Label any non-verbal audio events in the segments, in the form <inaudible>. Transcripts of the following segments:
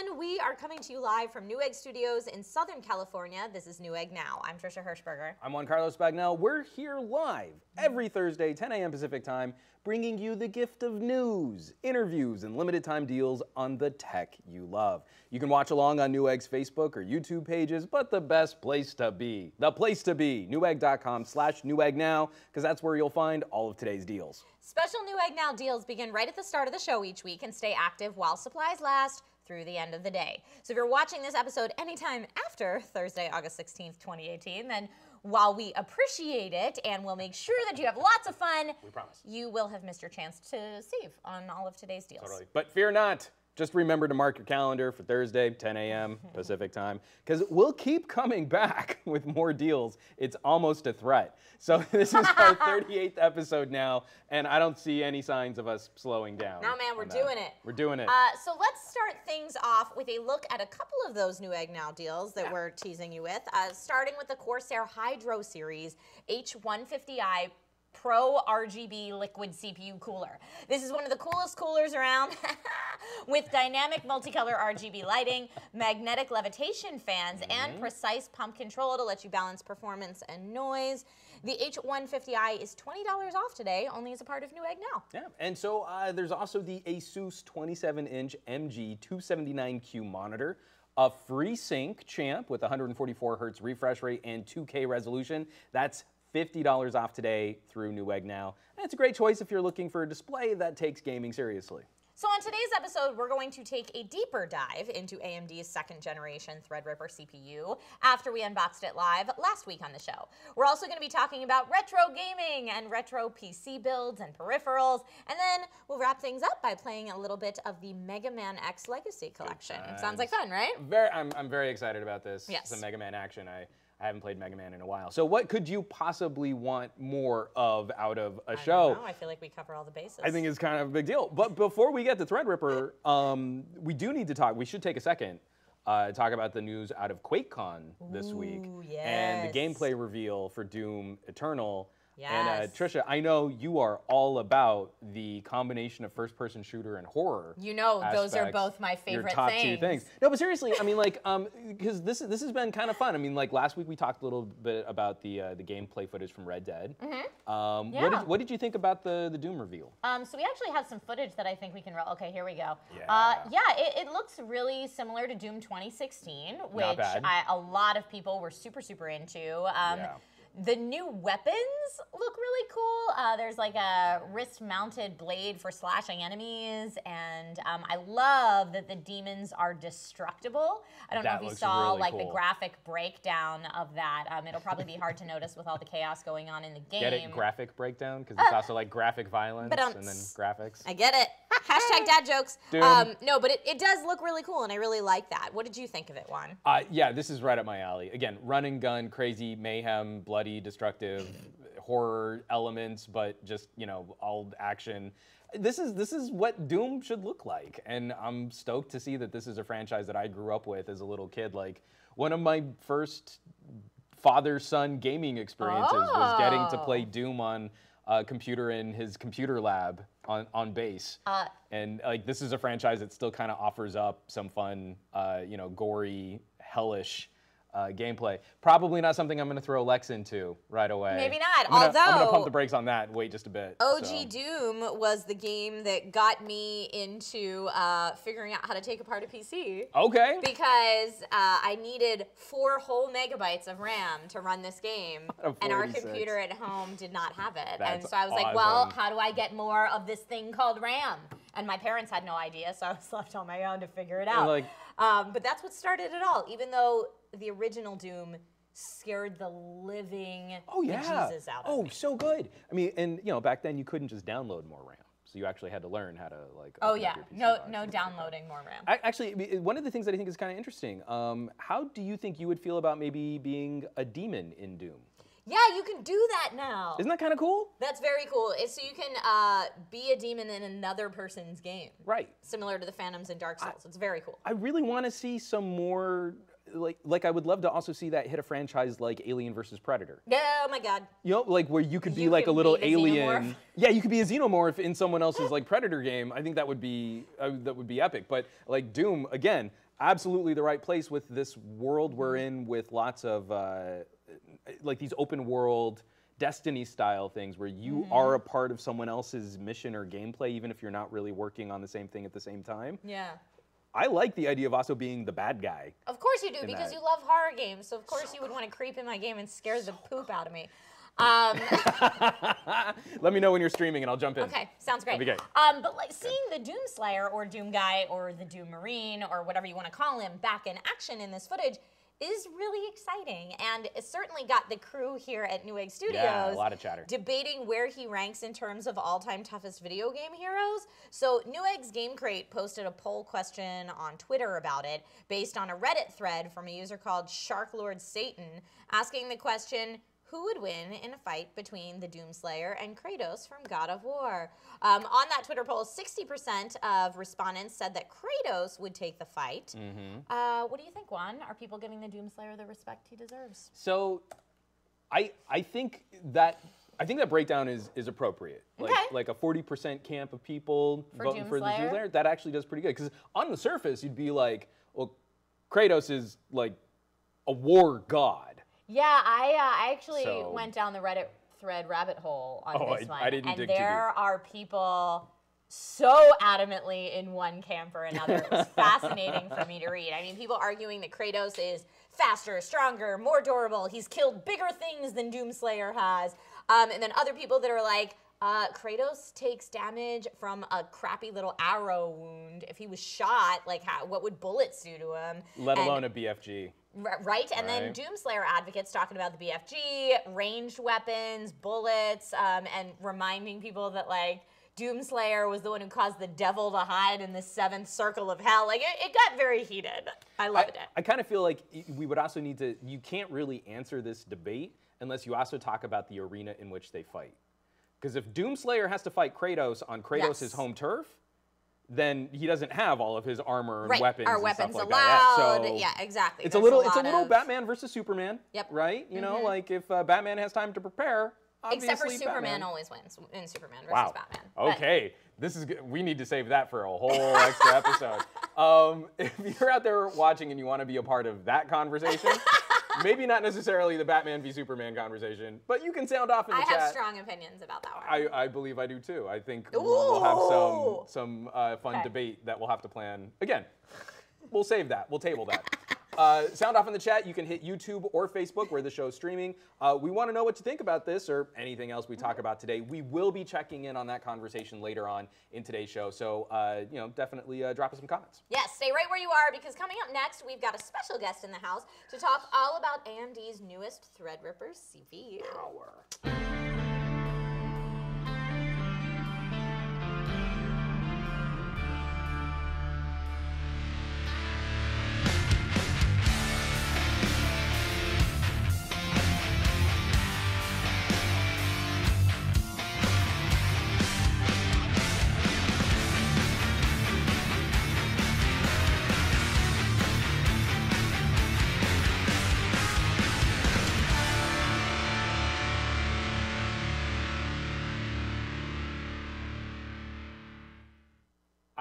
everyone. We are coming to you live from Newegg Studios in Southern California. This is Newegg Now. I'm Trisha Hershberger. I'm Juan Carlos Bagnell. We're here live every Thursday, 10 a.m. Pacific time, bringing you the gift of news, interviews, and limited time deals on the tech you love. You can watch along on Newegg's Facebook or YouTube pages, but the best place to be, the place to be, newegg.com slash Newegg Now, because that's where you'll find all of today's deals. Special Newegg Now deals begin right at the start of the show each week and stay active while supplies last through the end of the day. So if you're watching this episode anytime after Thursday, August 16th, 2018, then while we appreciate it and we'll make sure that you have lots of fun, We promise. you will have missed your chance to save on all of today's deals. Totally. But fear not. Just remember to mark your calendar for Thursday, 10 a.m. <laughs> Pacific time, because we'll keep coming back <laughs> with more deals. It's almost a threat. So <laughs> this is our 38th episode now, and I don't see any signs of us slowing down. No, man, we're on that. doing it. We're doing it. Uh, so let's start things off with a look at a couple of those Newegg Now deals that Yeah. we're teasing you with. Uh, starting with the Corsair Hydro Series H150i Pro RGB liquid CPU cooler. This is one of the coolest coolers around <laughs> with dynamic multicolor RGB lighting, magnetic levitation fans, and precise pump control to let you balance performance and noise. The H150i is $20 off today, only as a part of Newegg Now. Yeah, and so uh, there's also the Asus 27-inch MG279Q monitor, a FreeSync champ with 144 hertz refresh rate and 2K resolution. That's $50 off today through Newegg Now. And it's a great choice if you're looking for a display that takes gaming seriously. So on today's episode, we're going to take a deeper dive into AMD's second generation Threadripper CPU after we unboxed it live last week on the show. We're also going to be talking about retro gaming and retro PC builds and peripherals, and then we'll wrap things up by playing a little bit of the Mega Man X Legacy Collection. Sounds like fun, right? Very, I'm, I'm very excited about this. Yes. Some Mega Man action. I, I haven't played Mega Man in a while. So what could you possibly want more of out of a I show? don't know. I feel like we cover all the bases. I think it's kind of a big deal. But before we get to Threadripper, um, we do need to talk. We should take a second. Uh, talk about the news out of QuakeCon this week Ooh, and the gameplay reveal for Doom Eternal. And uh, Trisha, I know you are all about the combination of first-person shooter and horror. You know, those are both my Your favorite top two things. things. No, but seriously, I mean, like, um, because this this has been kind of fun. I mean, like last week we talked a little bit about the uh, the gameplay footage from Red Dead. Um, what Mm-hmm. Yeah. did what did you think about the the Doom reveal? Um, so we actually have some footage that I think we can roll. Okay, here we go. Yeah. Uh, yeah, it, it looks really similar to Doom 2016, which. I, a lot of people were super, super into. Um, Yeah. The new weapons look really cool. Uh, there's like a wrist-mounted blade for slashing enemies, and um, I love that the demons are destructible. I don't know if you saw really like the graphic breakdown of that. Um, it'll probably be hard to notice with all the chaos going on in the game. <laughs> Get it? Graphic breakdown because it's also like graphic violence but, um, and then graphics. I get it. <laughs> Hashtag dad jokes. Um, no, but it, it does look really cool, and I really like that. What did you think of it, Juan? Uh, yeah, this is right up my alley. Again, run and gun, crazy mayhem, bloody, destructive, horror elements, but just you know all action. This is this is what Doom should look like, and I'm stoked to see that this is a franchise that I grew up with as a little kid. Like one of my first father-son gaming experiences was getting to Oh. play Doom on a computer in his computer lab on on base. Uh, and like this is a franchise that still kind of offers up some fun, uh, you know, gory, hellish. Uh, gameplay. Probably not something I'm going to throw Lex into right away. Maybe not, I'm gonna, I'm gonna pump the brakes on that and wait just a bit. OG so. Doom was the game that got me into uh, figuring out how to take apart a PC. Okay. Because uh, I needed four whole megabytes of RAM to run this game, and our computer at home did not have it. That's and so I was like, well, how do I get more of this thing called RAM? And my parents had no idea, so I was <laughs> left on my own to figure it out. like- um, but that's what started it all, even though the original Doom scared the living Oh yeah. Jesus out of oh, me. so good. I mean, and you know, back then you couldn't just download more RAM, so you actually had to learn how to like. Oh yeah, no no and stuff like that. downloading more RAM. I, actually, one of the things that I think is kind of interesting. Um, how do you think you would feel about maybe being a demon in Doom? yeah, you can do that now. Isn't that kind of cool? That's very cool. It's so you can uh, be a demon in another person's game, Right. similar to the Phantoms in Dark Souls. it's very cool. I really want to see some more. Like, like I would love to also see that hit a franchise like Alien versus Predator. Oh my god. You know, like where you could be You like a little alien. xenomorph. Yeah, you could be a xenomorph in someone else's like Predator game. I think that would be uh, that would be epic. But like Doom, again, absolutely the right place with this world we're in, with lots of uh, like these open world Destiny style things where you are a part of someone else's mission or gameplay, even if you're not really working on the same thing at the same time. Yeah. I like the idea of also being the bad guy. Of course you do, because that. you love horror games. So of course you would want to creep in my game and scare the poop out of me. Um, <laughs> Let me know when you're streaming and I'll jump in. okay, sounds great. Great. Um, but like seeing the Doom Slayer or Doom Guy or the Doom Marine or whatever you want to call him back in action in this footage is really exciting, and it certainly got the crew here at Newegg Studios Yeah, a lot of chatter. debating where he ranks in terms of all-time toughest video game heroes. So Newegg's GameCrate posted a poll question on Twitter about it, based on a Reddit thread from a user called Shark Lord Satan, asking the question. Who would win in a fight between the Doomslayer and Kratos from God of War? Um, on that Twitter poll, 60% of respondents said that Kratos would take the fight. Mm-hmm. Uh, what do you think, Juan? Are people giving the Doomslayer the respect he deserves? So, I I think that I think that breakdown is is appropriate. Like Okay. like a forty percent camp of people For voting for the? Doomslayer. That actually does pretty good because on the surface you'd be like, well, Kratos is like a war god. Yeah, I uh, I actually So- went down the Reddit thread rabbit hole on Oh, this I- one, I didn't and there are people so adamantly in one camp or another. It was fascinating for me to read. I mean, people arguing that Kratos is faster, stronger, more durable. He's killed bigger things than Doomslayer has, um, and then other people that are like. Uh, Kratos takes damage from a crappy little arrow wound. If he was shot, like how, what would bullets do to him? Let And- alone a BFG. R- Right, and then Doomslayer advocates talking about the BFG, ranged weapons, bullets, um, and reminding people that like Doomslayer was the one who caused the devil to hide in the seventh circle of hell. Like it, it got very heated. I I, loved it. I kind of feel like we would also need to. You can't really answer this debate unless you also talk about the arena in which they fight. Because if Doomslayer has to fight Kratos on Kratos' Yes. home turf, then he doesn't have all of his armor and right, weapons. and weapons stuff like that. allowed? Yeah, so yeah, exactly. It's a There's little, it's a little of- Batman versus Superman. Yep. Mm-hmm. Right. You know, like if uh, Batman has time to prepare. Except for Superman Batman. always wins in Superman versus Wow. Batman. But- Okay, this is good. we need to save that for a whole <laughs> extra episode. Um, <laughs> if you're out there watching and you want to be a part of that conversation, maybe not necessarily the Batman v Superman conversation, but you can sound off in the I chat. have strong opinions about that one. I, I believe I do too. I think we'll, we'll have some some uh, fun Okay. debate that we'll have to plan. Again, we'll save that. We'll table that. <laughs> Uh, sound off in the chat. You can hit YouTube or Facebook where the show's streaming. Uh, we want to know what you think about this or anything else we talk about today. We will be checking in on that conversation later on in today's show. So uh, you know, definitely uh, drop us some comments. Yes, stay right where you are because coming up next, we've got a special guest in the house to talk all about AMD's newest Threadripper CPU. I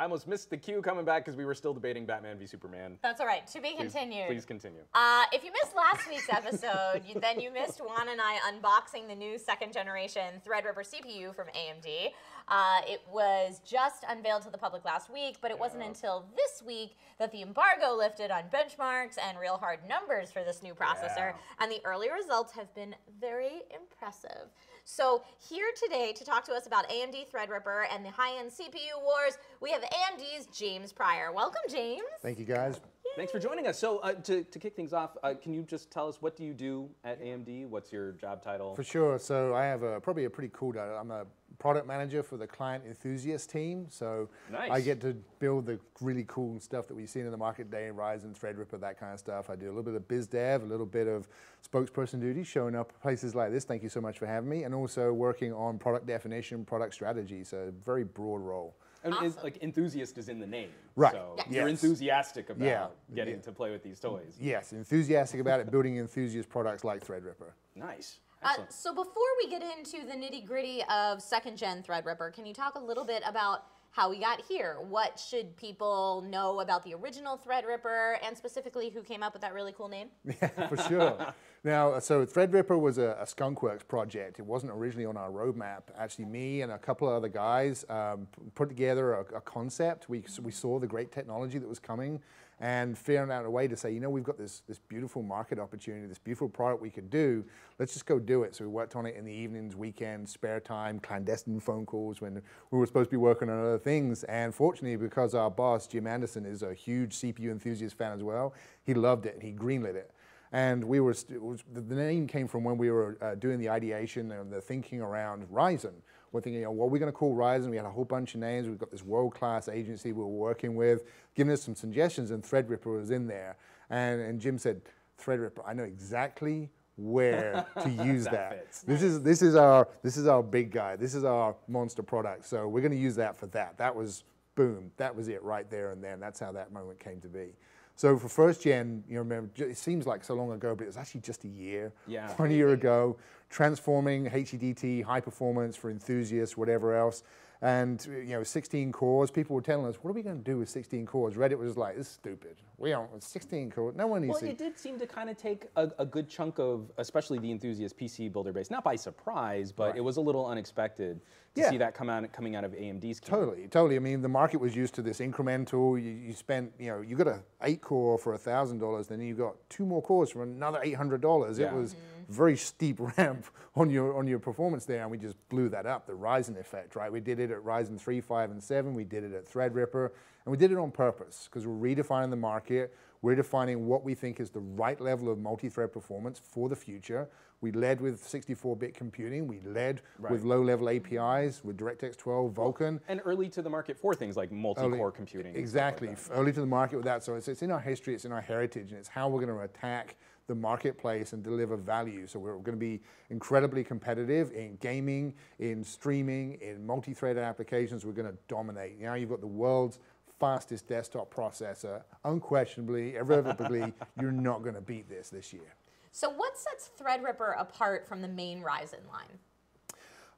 almost missed the cue coming back because we were still debating Batman v Superman. That's all right. To be Please- continued. Please continue. Uh, if you missed last week's episode, you, then you missed Juan and I unboxing the new second generation Threadripper CPU from AMD. Uh, it was just unveiled to the public last week, but it wasn't until this week that the embargo lifted on benchmarks and real hard numbers for this new processor, Yeah. and the early results have been very impressive. So, here today to talk to us about AMD Threadripper and the high end CPU wars, we have AMD's James Prior. Welcome, James. Thank you, guys. Thanks for joining us. So, uh, to, to kick things off, uh, can you just tell us what do you do at AMD? What's your job title? For sure. So I have a, probably a pretty cool title. I'm a product manager for the client enthusiast team. So I get to build the really cool stuff that we've seen in the market today, Ryzen, Threadripper, that kind of stuff. I do a little bit of biz dev, a little bit of spokesperson duty, showing up places like this. Thank you so much for having me. And also working on product definition, product strategy. So very broad role. And is, like enthusiast is in the name, Right. So Yes. you're enthusiastic about Yeah. getting Yeah. to play with these toys. Yes, enthusiastic about it, building enthusiast products like Threadripper. Nice. Uh, so before we get into the nitty gritty of second gen Threadripper, can you talk a little bit about how we got here. What should people know about the original Threadripper and specifically who came up with that really cool name? <laughs> Yeah, for sure. now, so Threadripper was a, a, Skunkworks project. It wasn't originally on our roadmap. Actually, me and a couple of other guys um, put together a, a concept. We, we saw the great technology that was coming and figuring out a way to say, you know, we've got this, this beautiful market opportunity, this beautiful product we could do. Let's just go do it. So we worked on it in the evenings, weekends, spare time, clandestine phone calls when we were supposed to be working on other things. And fortunately, because our boss, Jim Anderson, is a huge CPU enthusiast fan as well, he loved it. and He greenlit it. And we were, was, the name came from when we were uh, doing the ideation and the thinking around Ryzen. We're thinking, you know, what are we going to call Ryzen? We had a whole bunch of names. We've got this world-class agency we were working with, giving us some suggestions, and Threadripper was in there. And, and Jim said, Threadripper, I know exactly where to <laughs> use that. that. This is this is our this is our big guy. This is our monster product. So we're going to use that for that. That was boom. That was it right there and then. That's how that moment came to be. So for first gen, you remember, it seems like so long ago, but it was actually just a year, yeah. one year ago, transforming HEDT, high performance for enthusiasts, whatever else and you know 16 cores people were telling us what are we going to do with 16 cores reddit was like this is stupid. We don't 16 cores no one needs well, it did seem to kind of take a, a, good chunk of especially the enthusiast pc builder base. Not by surprise but right. it was a little unexpected to yeah. see that come out coming out of amd's totally totally. I mean the market was used to this incremental. You, you spent you know you got a eight core for a thousand dollars then you got two more cores for another eight hundred dollars. Yeah. it was mm-hmm very steep <laughs> ramp on your on your performance there, and we just blew that up. The Ryzen effect, right? We did it at Ryzen 3, 5, and 7. We did it at Threadripper, and we did it on purpose because we're redefining the market. We're defining what we think is the right level of multi-thread performance for the future. We led with 64-bit computing. We led right. with low-level APIs with DirectX 12, Vulkan. And early to the market for things like multi-core computing. Exactly. Like early to the market with that. So it's, it's in our history, it's in our heritage, and it's how we're going to attack the marketplace and deliver value. So we're going to be incredibly competitive in gaming, in streaming, in multi-threaded applications. We're going to dominate. Now you've got the world's fastest desktop processor. Unquestionably, irrevocably, <laughs> you're not going to beat this this year. So what sets Threadripper apart from the main Ryzen line?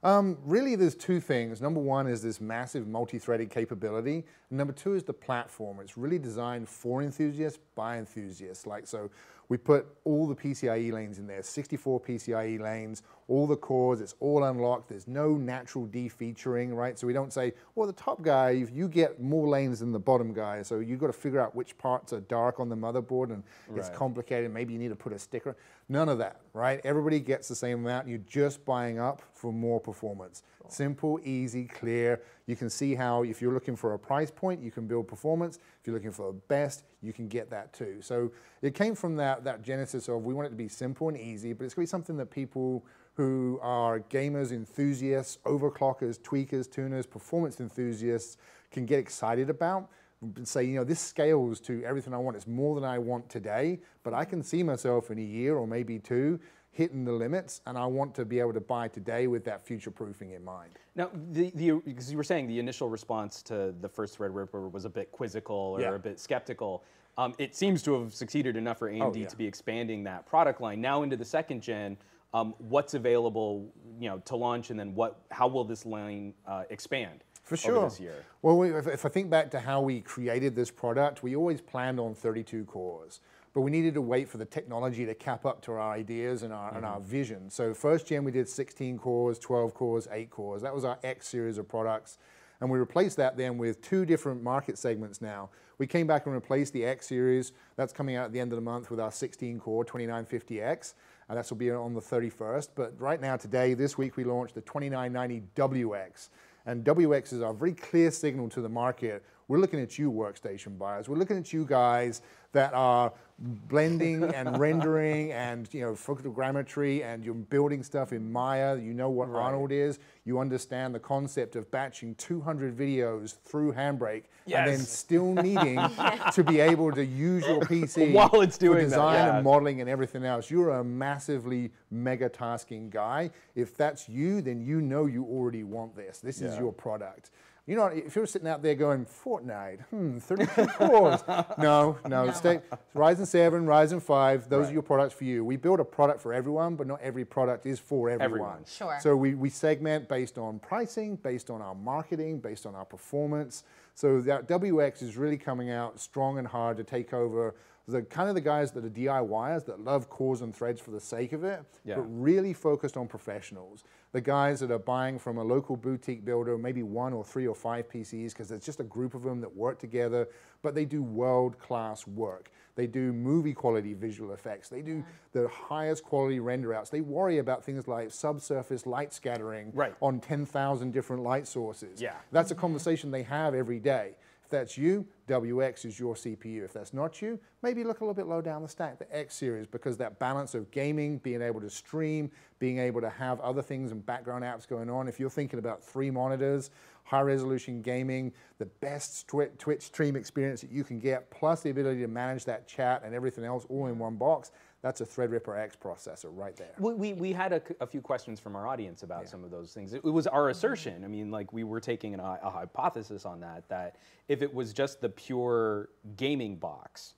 Um, really, there's two things. Number one is this massive multi-threaded capability. And number two is the platform. It's really designed for enthusiasts by enthusiasts. Like so, we put all the PCIe lanes in there, 64 PCIe lanes, all the cores, it's all unlocked. There's no natural defeaturing, right? So we don't say, well, the top guy, you get more lanes than the bottom guy. So you've got to figure out which parts are dark on the motherboard and right. it's complicated. Maybe you need to put a sticker. None of that, right? Everybody gets the same amount. You're just buying up for more performance. Simple, easy, clear. You can see how if you're looking for a price point, you can build performance. If you're looking for the best, you can get that too. So it came from that, that genesis of we want it to be simple and easy, but it's going to be something that people who are gamers, enthusiasts, overclockers, tweakers, tuners, performance enthusiasts can get excited about and say, you know, this scales to everything I want. It's more than I want today, but I can see myself in a year or maybe two hitting the limits, and I want to be able to buy today with that future proofing in mind. Now, the, the, because you were saying the initial response to the first Threadripper was a bit quizzical or yeah. a bit skeptical. Um, it seems to have succeeded enough for AMD oh, yeah. to be expanding that product line. Now into the second gen, um, what's available, you know, to launch, and then what? How will this line uh, expand? For sure. this year? Well, we, if, if I think back to how we created this product, we always planned on 32 cores but we needed to wait for the technology to cap up to our ideas and our, mm-hmm. and our mm-hmm. vision. So first gen, we did 16 cores, 12 cores, 8 cores. That was our X series of products. And we replaced that then with two different market segments now. We came back and replaced the X series. That's coming out at the end of the month with our 16 core 2950X. And that will be on the 31st. But right now, today, this week, we launched the 2990WX. And WX is our very clear signal to the market. We're looking at you, workstation buyers. We're looking at you guys that are blending <laughs> and rendering and you know photogrammetry and you're building stuff in Maya. You know what right. Arnold is. You understand the concept of batching 200 videos through Handbrake yes. and then still needing <laughs> to be able to use your PC <laughs> while it's doing for design that, yeah. and modeling and everything else. You're a massively mega tasking guy. If that's you, then you know you already want this. This yeah. is your product. You know, if you're sitting out there going, Fortnite, hmm, 32 <laughs> cores. no, no, stay, Ryzen 7, Ryzen 5, those are your products for you. We build a product for everyone, but not every product is for everyone. Everyone. Sure. So we, we segment based on pricing, based on our marketing, based on our performance. So that WX is really coming out strong and hard to take over the kind of the guys that are DIYers that love cores and threads for the sake of it, Yeah. but really focused on professionals. The guys that are buying from a local boutique builder, maybe one or three or five PCs, because there's just a group of them that work together, but they do world class work. They do movie quality visual effects. They do the highest quality render outs. They worry about things like subsurface light scattering Right. on 10,000 different light sources. Yeah. That's a conversation they have every day. That's you, WX is your CPU. If that's not you, maybe look a little bit low down the stack, the X series, because that balance of gaming, being able to stream, being able to have other things and background apps going on. If you're thinking about three monitors, high resolution gaming, the best Twi- Twitch stream experience that you can get, plus the ability to manage that chat and everything else all in one box, that's a Threadripper X processor right there. We, we, we had a few questions from our audience about some of those things. It, it was our assertion. I mean, like we were taking an, a hypothesis on that, that if it was just the pure gaming box,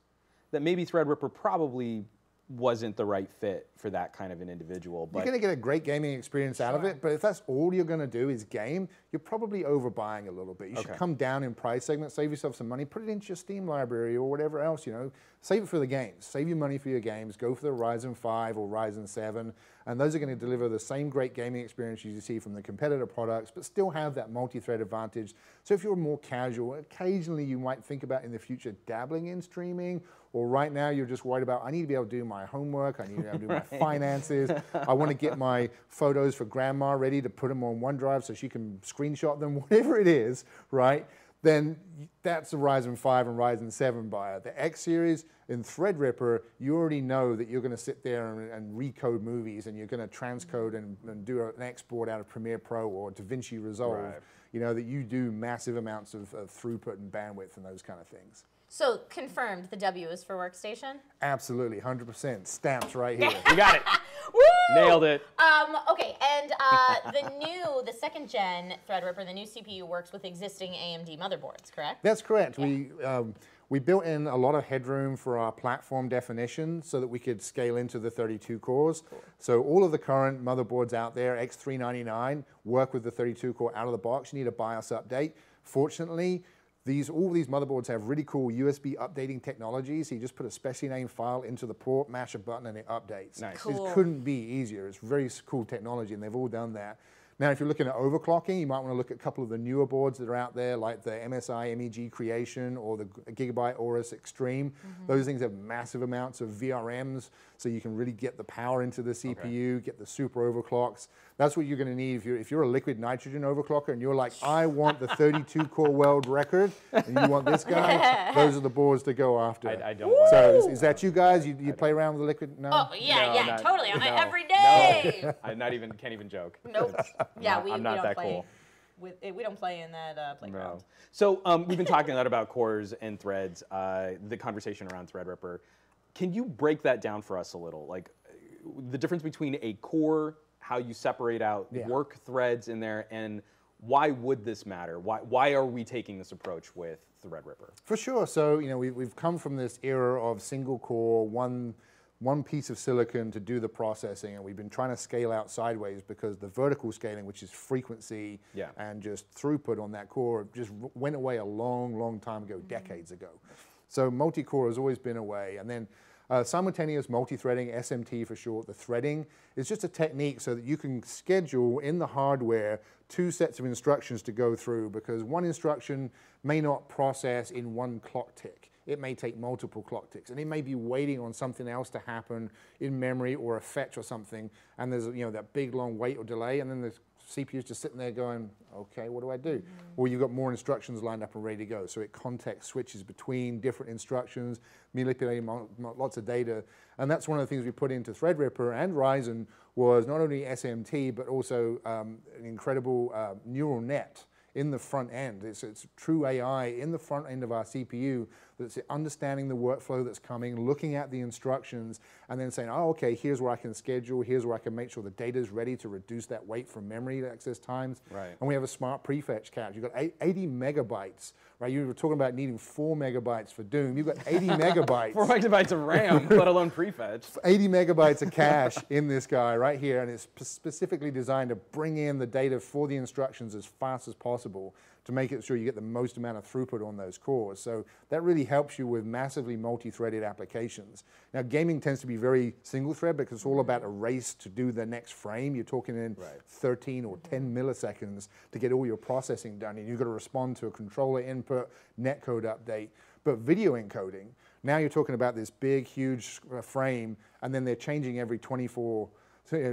that maybe Threadripper probably wasn't the right fit for that kind of an individual. But You're going to get a great gaming experience out of it, but if that's all you're going to do is game, you're probably overbuying a little bit. You should come down in price segment, save yourself some money, put it into your Steam library or whatever else, you know. Save it for the games. Save your money for your games. Go for the Ryzen 5 or Ryzen 7, and those are going to deliver the same great gaming experience you see from the competitor products, but still have that multi-thread advantage. So if you're more casual, occasionally you might think about in the future dabbling in streaming, or right now you're just worried about, I need to be able to do my homework, I need to be able to do my <laughs> finances, I want to get my photos for grandma ready to put them on OneDrive so she can screenshot them, <laughs> whatever it is, right? Then that's the Ryzen 5 and Ryzen 7 buyer. The X series in Threadripper, you already know that you're going to sit there and, and recode movies and you're going to transcode and, and do an export out of Premiere Pro or DaVinci Resolve. Right. You know, that you do massive amounts of, of throughput and bandwidth and those kind of things. So confirmed, the W is for workstation. Absolutely, 100%. Stamps right here. you got it. <laughs> Woo! Nailed it. Um, okay, and uh, the new, the second gen Threadripper, the new CPU works with existing AMD motherboards, correct? That's correct. We um, we built in a lot of headroom for our platform definition so that we could scale into the 32 cores. So all of the current motherboards out there, X399, work with the 32 core out of the box. You need a BIOS update. Fortunately, these all these motherboards have really cool USB updating technology. So you just put a specially named file into the port, mash a button, and it updates. Nice. Cool. It couldn't be easier. It's very cool technology, and they've all done that. Now, if you're looking at overclocking, you might want to look at a couple of the newer boards that are out there, like the MSI MEG Creation or the Gigabyte Aorus Extreme. Those things have massive amounts of VRMs, so you can really get the power into the CPU, get the super overclocks. That's what you're going to need if you're, if you're a liquid nitrogen overclocker and you're like, I want the 32 <laughs> core world record, and you want this guy, those are the boards to go after. I, I don't want so is, is that you guys? You, you play around with the liquid? No? Oh yeah, No, yeah, not- totally. I'm no, every day. <laughs> No, I'm not even can't even joke. Nope. Yeah, not- we, I'm we not don't that play cool. with we don't play in that uh, No. So um, we've been talking a lot about cores and threads, uh, the conversation around Threadripper. Can you break that down for us a little? Like the difference between a core, how you separate out Yeah. work threads in there, and why would this matter? Why, why are we taking this approach with Threadripper? For sure. So, you know, we, we've come from this era of single core, one, one piece of silicon to do the processing, and we've been trying to scale out sideways because the vertical scaling, which is frequency Yeah. and just throughput on that core, just went away a long, long time ago, mm-hmm. decades ago. So, multi core has always been a way. And then uh, simultaneous multi-threading, SMT for short, the threading is just a technique so that you can schedule in the hardware two sets of instructions to go through because one instruction may not process in one clock tick. It may take multiple clock ticks, and it may be waiting on something else to happen in memory or a fetch or something, and there's you know that big long wait or delay, and then the CPU's just sitting there going, okay, what do I do? Or you've got more instructions lined up and ready to go, so it context switches between different instructions, manipulating lots of data, and that's one of the things we put into Threadripper and Ryzen was not only SMT but also um, an incredible uh, neural net in the front end. It's, it's true AI in the front end of our CPU that's understanding the workflow that's coming, looking at the instructions, and then saying, oh, okay, here's where I can schedule, here's where I can make sure the data is ready to reduce that wait from memory access times. Right. And we have a smart prefetch cache. You've got 80 megabytes, right? You were talking about needing four megabytes for Doom. You've got 80 <laughs> megabytes. Four megabytes of RAM, <laughs> let alone prefetch. 80 megabytes of cache <laughs> in this guy right here, and it's sp- specifically designed to bring in the data for the instructions as fast as possible to make it sure you get the most amount of throughput on those cores. So that really helps you with massively multi-threaded applications. Now, gaming tends to be very single-thread because it's all about a race to do the next frame. You're talking in Right. 13 or 10 milliseconds to get all your processing done, and you've got to respond to a controller input, netcode update. But video encoding, now you're talking about this big, huge uh, frame, and then they're changing every 24 you know,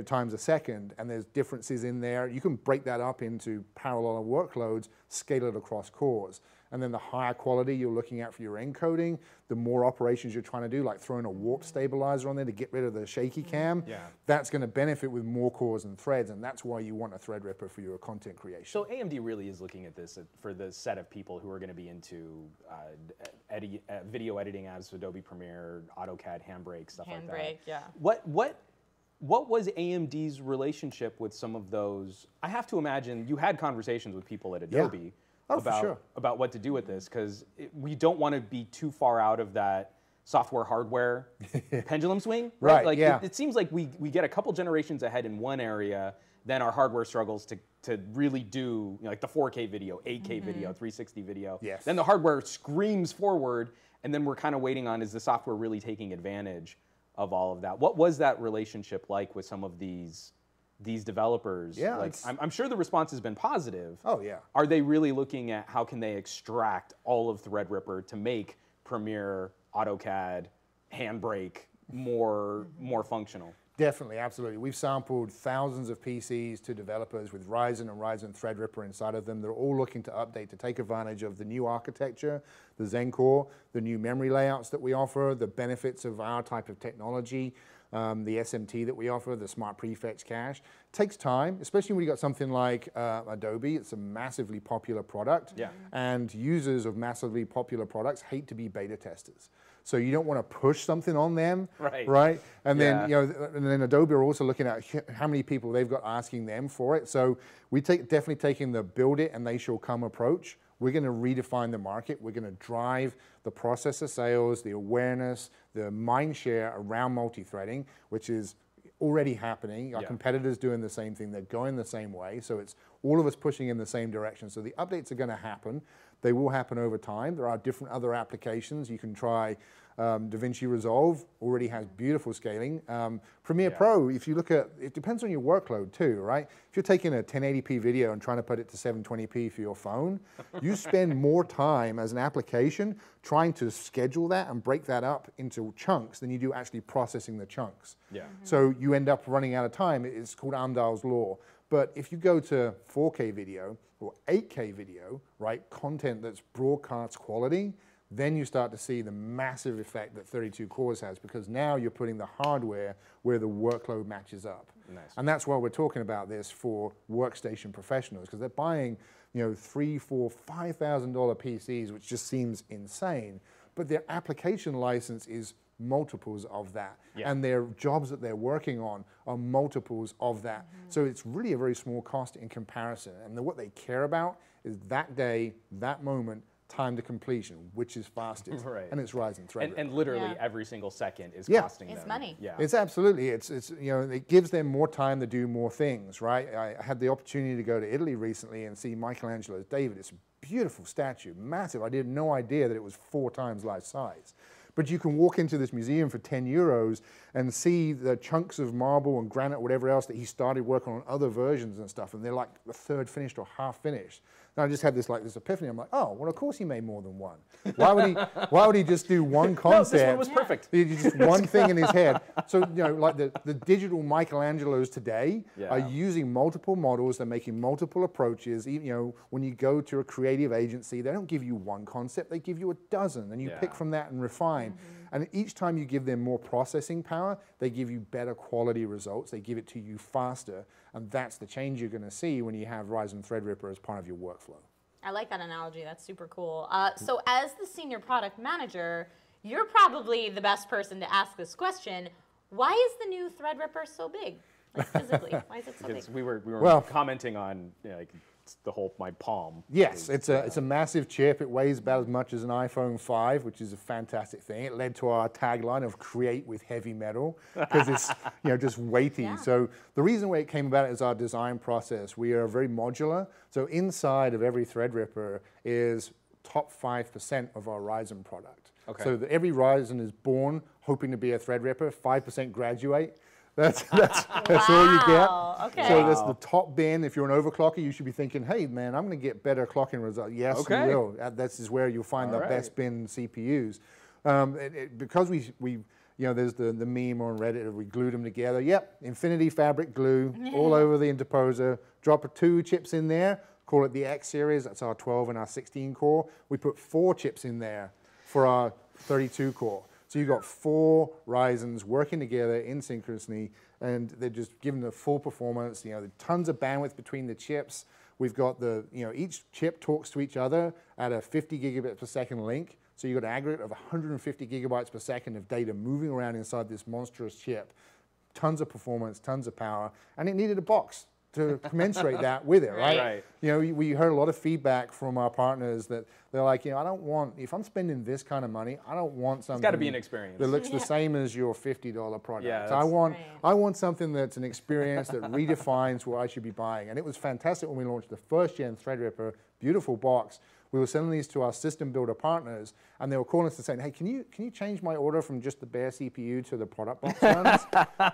times a second, and there's differences in there. You can break that up into parallel workloads, scale it across cores. And then the higher quality you're looking at for your encoding, the more operations you're trying to do, like throwing a warp stabilizer on there to get rid of the shaky cam, Yeah. that's going to benefit with more cores and threads, and that's why you want a Threadripper for your content creation. So AMD really is looking at this for the set of people who are going to be into uh, edi- uh, video editing apps, Adobe Premiere, AutoCAD, Handbrake, stuff like that. Handbrake, yeah. What what what was AMD's relationship with some of those? I have to imagine you had conversations with people at Adobe Oh, about sure. about what to do with this because we don't want to be too far out of that software hardware <laughs> pendulum swing. Right, Like yeah. it, it seems like we we get a couple generations ahead in one area, then our hardware struggles to to really do you know, like the 4K video, 8K mm-hmm. video, 360 video. Yes. Then the hardware screams forward, and then we're kind of waiting on is the software really taking advantage of all of that? What was that relationship like with some of these these developers? Yeah, like I'm, I'm sure the response has been positive. Oh, yeah. Are they really looking at how can they extract all of Threadripper to make Premiere, AutoCAD, Handbrake more more functional? Definitely, absolutely. We've sampled thousands of PCs to developers with Ryzen and Ryzen Threadripper inside of them. They're all looking to update to take advantage of the new architecture, the Zen Core, the new memory layouts that we offer, the benefits of our type of technology, um, the SMT that we offer, the Smart Prefetch Cache. takes time, especially when you've got something like uh, Adobe. It's a massively popular product. Yeah. And users of massively popular products hate to be beta testers. So you don't want to push something on them, Right. right? And Yeah. then you know, and then Adobe are also looking at how many people they've got asking them for it. So we take definitely taking the build it and they shall come approach. We're going to redefine the market. We're going to drive the processor sales, the awareness, the mind share around multi-threading, which is already happening. Our Yeah. competitors doing the same thing. They're going the same way. So it's all of us pushing in the same direction. So the updates are going to happen. They will happen over time. There are different other applications. You can try um, DaVinci Resolve, already has beautiful scaling. Um, Premiere Yeah. Pro, if you look at, it depends on your workload too, right? If you're taking a 1080p video and trying to put it to 720p for your phone, <laughs> you spend more time as an application trying to schedule that and break that up into chunks than you do actually processing the chunks. Yeah. So you end up running out of time. It's called Amdahl's law. But if you go to 4K video or 8K video, right, content that's broadcast quality, then you start to see the massive effect that 32 cores has because now you're putting the hardware where the workload matches up. Nice. And that's why we're talking about this for workstation professionals because they're buying, you know, three, four, five thousand dollar PCs, which just seems insane. But their application license is multiples of that, Yeah. and their jobs that they're working on are multiples of that. Mm-hmm. So it's really a very small cost in comparison. And the, what they care about is that day, that moment, time to completion, which is fastest, <laughs> Right. and it's Ryzen And, and literally Yeah. every single second is Yeah. costing It's them. money. Yeah. It's absolutely. It's it's you know it gives them more time to do more things, right? I I had the opportunity to go to Italy recently and see Michelangelo's David. It's a beautiful statue, massive. I had no idea that it was four times life size. But you can walk into this museum for 10 euros and see the chunks of marble and granite, whatever else that he started working on other versions and stuff, and they're like a third finished or half finished. And I just had this like this epiphany. I'm like, oh, well, of course he made more than one. Why would he? Why would he just do one <laughs> no, concept? this one was perfect. He- he just one thing in his <laughs> head. So you know, like the, the digital Michelangelos today are using multiple models. They're making multiple approaches. Even, you know, when you go to a creative agency, they don't give you one concept. They give you a dozen, and you pick from that and refine. Mm-hmm. And each time you give them more processing power, they give you better quality results. They give it to you faster, and that's the change you're going to see when you have Ryzen Threadripper as part of your workflow. I like that analogy. That's super cool. Uh, so, as the senior product manager, you're probably the best person to ask this question. Why is the new Threadripper so big? Like physically, why is it so <laughs> big? Because we were we were Well- commenting on you know, like it's the whole my palm. Yes, is, it's a it's a massive chip. It weighs about as much as an iPhone 5, which is a fantastic thing. It led to our tagline of "Create with heavy metal" because it's you know just weighty. <laughs> Yeah. So the reason why it came about is our design process. We are very modular. So inside of every Threadripper is top five percent of our Ryzen product. Okay. So that every Ryzen is born hoping to be a Threadripper. Five percent graduate. That's <laughs> that's that's all you get. Okay. So that's the top bin. If you're an overclocker, you should be thinking, hey, man, I'm going to get better clocking results. Yes, Okay. you will. That, this is where you'll find All the right. best bin CPUs. Um, it- it- because we, we, you know, there's the, the meme on Reddit of we glued them together. Yep, Infinity Fabric glue <laughs> all over the interposer. Drop two chips in there, call it the X series. That's our 12 and our 16 core. We put four chips in there for our 32 core. So you've got four Ryzens working together in synchrony, and they're just giving the full performance. You know, tons of bandwidth between the chips. We've got the, you know, each chip talks to each other at a 50 gigabit per second link. So you've got an aggregate of 150 gigabytes per second of data moving around inside this monstrous chip. Tons of performance, tons of power, and it needed a box to commensurate that with it, right? Right. You know, we- we heard a lot of feedback from our partners that they're like, you know, I don't want, if I'm spending this kind of money, I don't want something. It's gotta be an experience. That looks the same as your $50 product. Yeah, I want, Right. I want something that's an experience that redefines what I should be buying. And it was fantastic when we launched the first gen Threadripper, beautiful box. We were sending these to our system builder partners, and they were calling us and saying, "Hey, can you can you change my order from just the bare CPU to the product box <laughs> ones?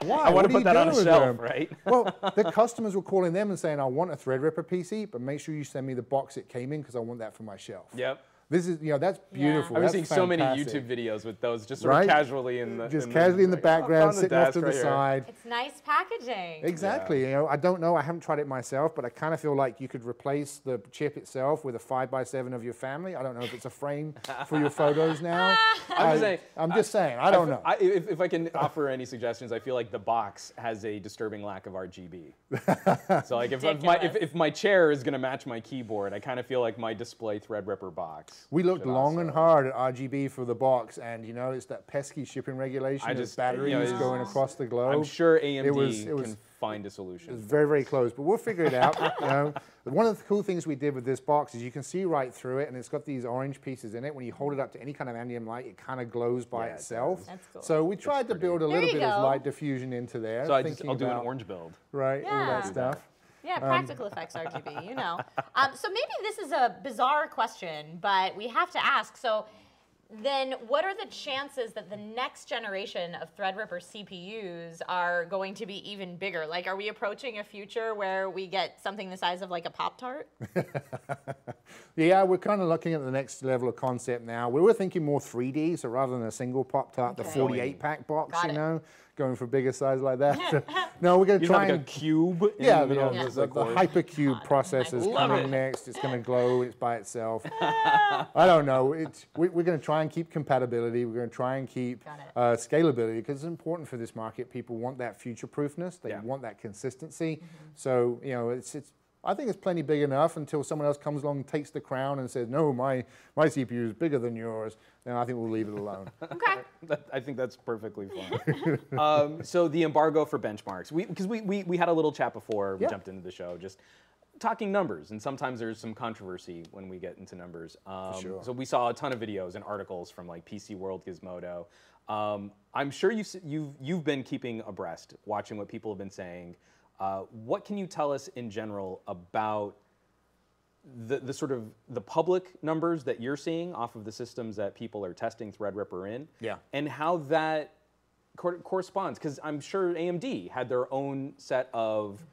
Why? I want to put that on a shelf, them?" right? <laughs> well, the customers were calling them and saying, I want a Threadripper PC, but make sure you send me the box it came in because I want that for my shelf. Yep. This is, you know, that's beautiful. I was That's seeing so many. YouTube videos with those just sort Right? of casually in the Just in casually in the like, background, the sitting off desk to the here. side. It's nice packaging. Exactly. You know, I don't know. I haven't tried it myself, but I kind of feel like you could replace the chip itself with a five by seven of your family. I don't know if it's a frame for your photos now. <laughs> I'm I, just saying. I'm just saying. I don't know. I, if, if I can offer any suggestions, I feel like the box has a disturbing lack of RGB. <laughs> so like if, if my if, if my chair is gonna match my keyboard, I kind of feel like my display Threadripper box. We looked should long and hard at RGB for the box, and you know, it's that pesky shipping regulation I of just- batteries you know, going across the globe. I'm sure AMD it was, it was, can find a solution. It's solution. very, very close, but we'll figure it out. <laughs> you know, one of the cool things we did with this box is you can see right through it, and it's got these orange pieces in it. When you hold it up to any kind of ambient light, it kind of glows by Yeah, itself. does. That's cool. So we tried to build a little you bit of light diffusion into there. So I just, thinking I'll do an orange build. right, all Yeah. that Do stuff. Yeah, practical effects RGB, you know. Um, so maybe this is a bizarre question, but we have to ask. So then what are the chances that the next generation of Threadripper CPUs are going to be even bigger? Like, are we approaching a future where we get something the size of like a Pop Tart? <laughs> Yeah, we're kind of looking at the next level of concept now. We were thinking more 3D, so rather than a single pop tart, the 48 pack box, Got you it. know, going for bigger size like that. <laughs> no, we're going to try have like and a cube. in Yeah, the the, middle the, the, the hypercube processor is coming it. next. It's going <laughs> to glow. It's by itself. <laughs> I don't know. It's, we, we're going to try and keep compatibility. We're going to try and keep uh, scalability because it's important for this market. People want that future proofness. They Yeah. want that consistency. So you know, it's it's. I think it's plenty big enough until someone else comes along, and takes the crown, and says, "No, my my CPU is bigger than yours." Then I think we'll leave it alone. <laughs> Okay. <laughs> That, I think that's perfectly fine. <laughs> um, so the embargo for benchmarks, because we, we we had a little chat before we Yeah. jumped into the show, just talking numbers, and sometimes there's some controversy when we get into numbers. Um, sure. So we saw a ton of videos and articles from like PC World, Gizmodo. Um, I'm sure you've you've you've been keeping abreast, watching what people have been saying. Uh, what can you tell us in general about the, the sort of the public numbers that you're seeing off of the systems that people are testing Threadripper in, Yeah. and how that cor- corresponds. Because I'm sure AMD had their own set of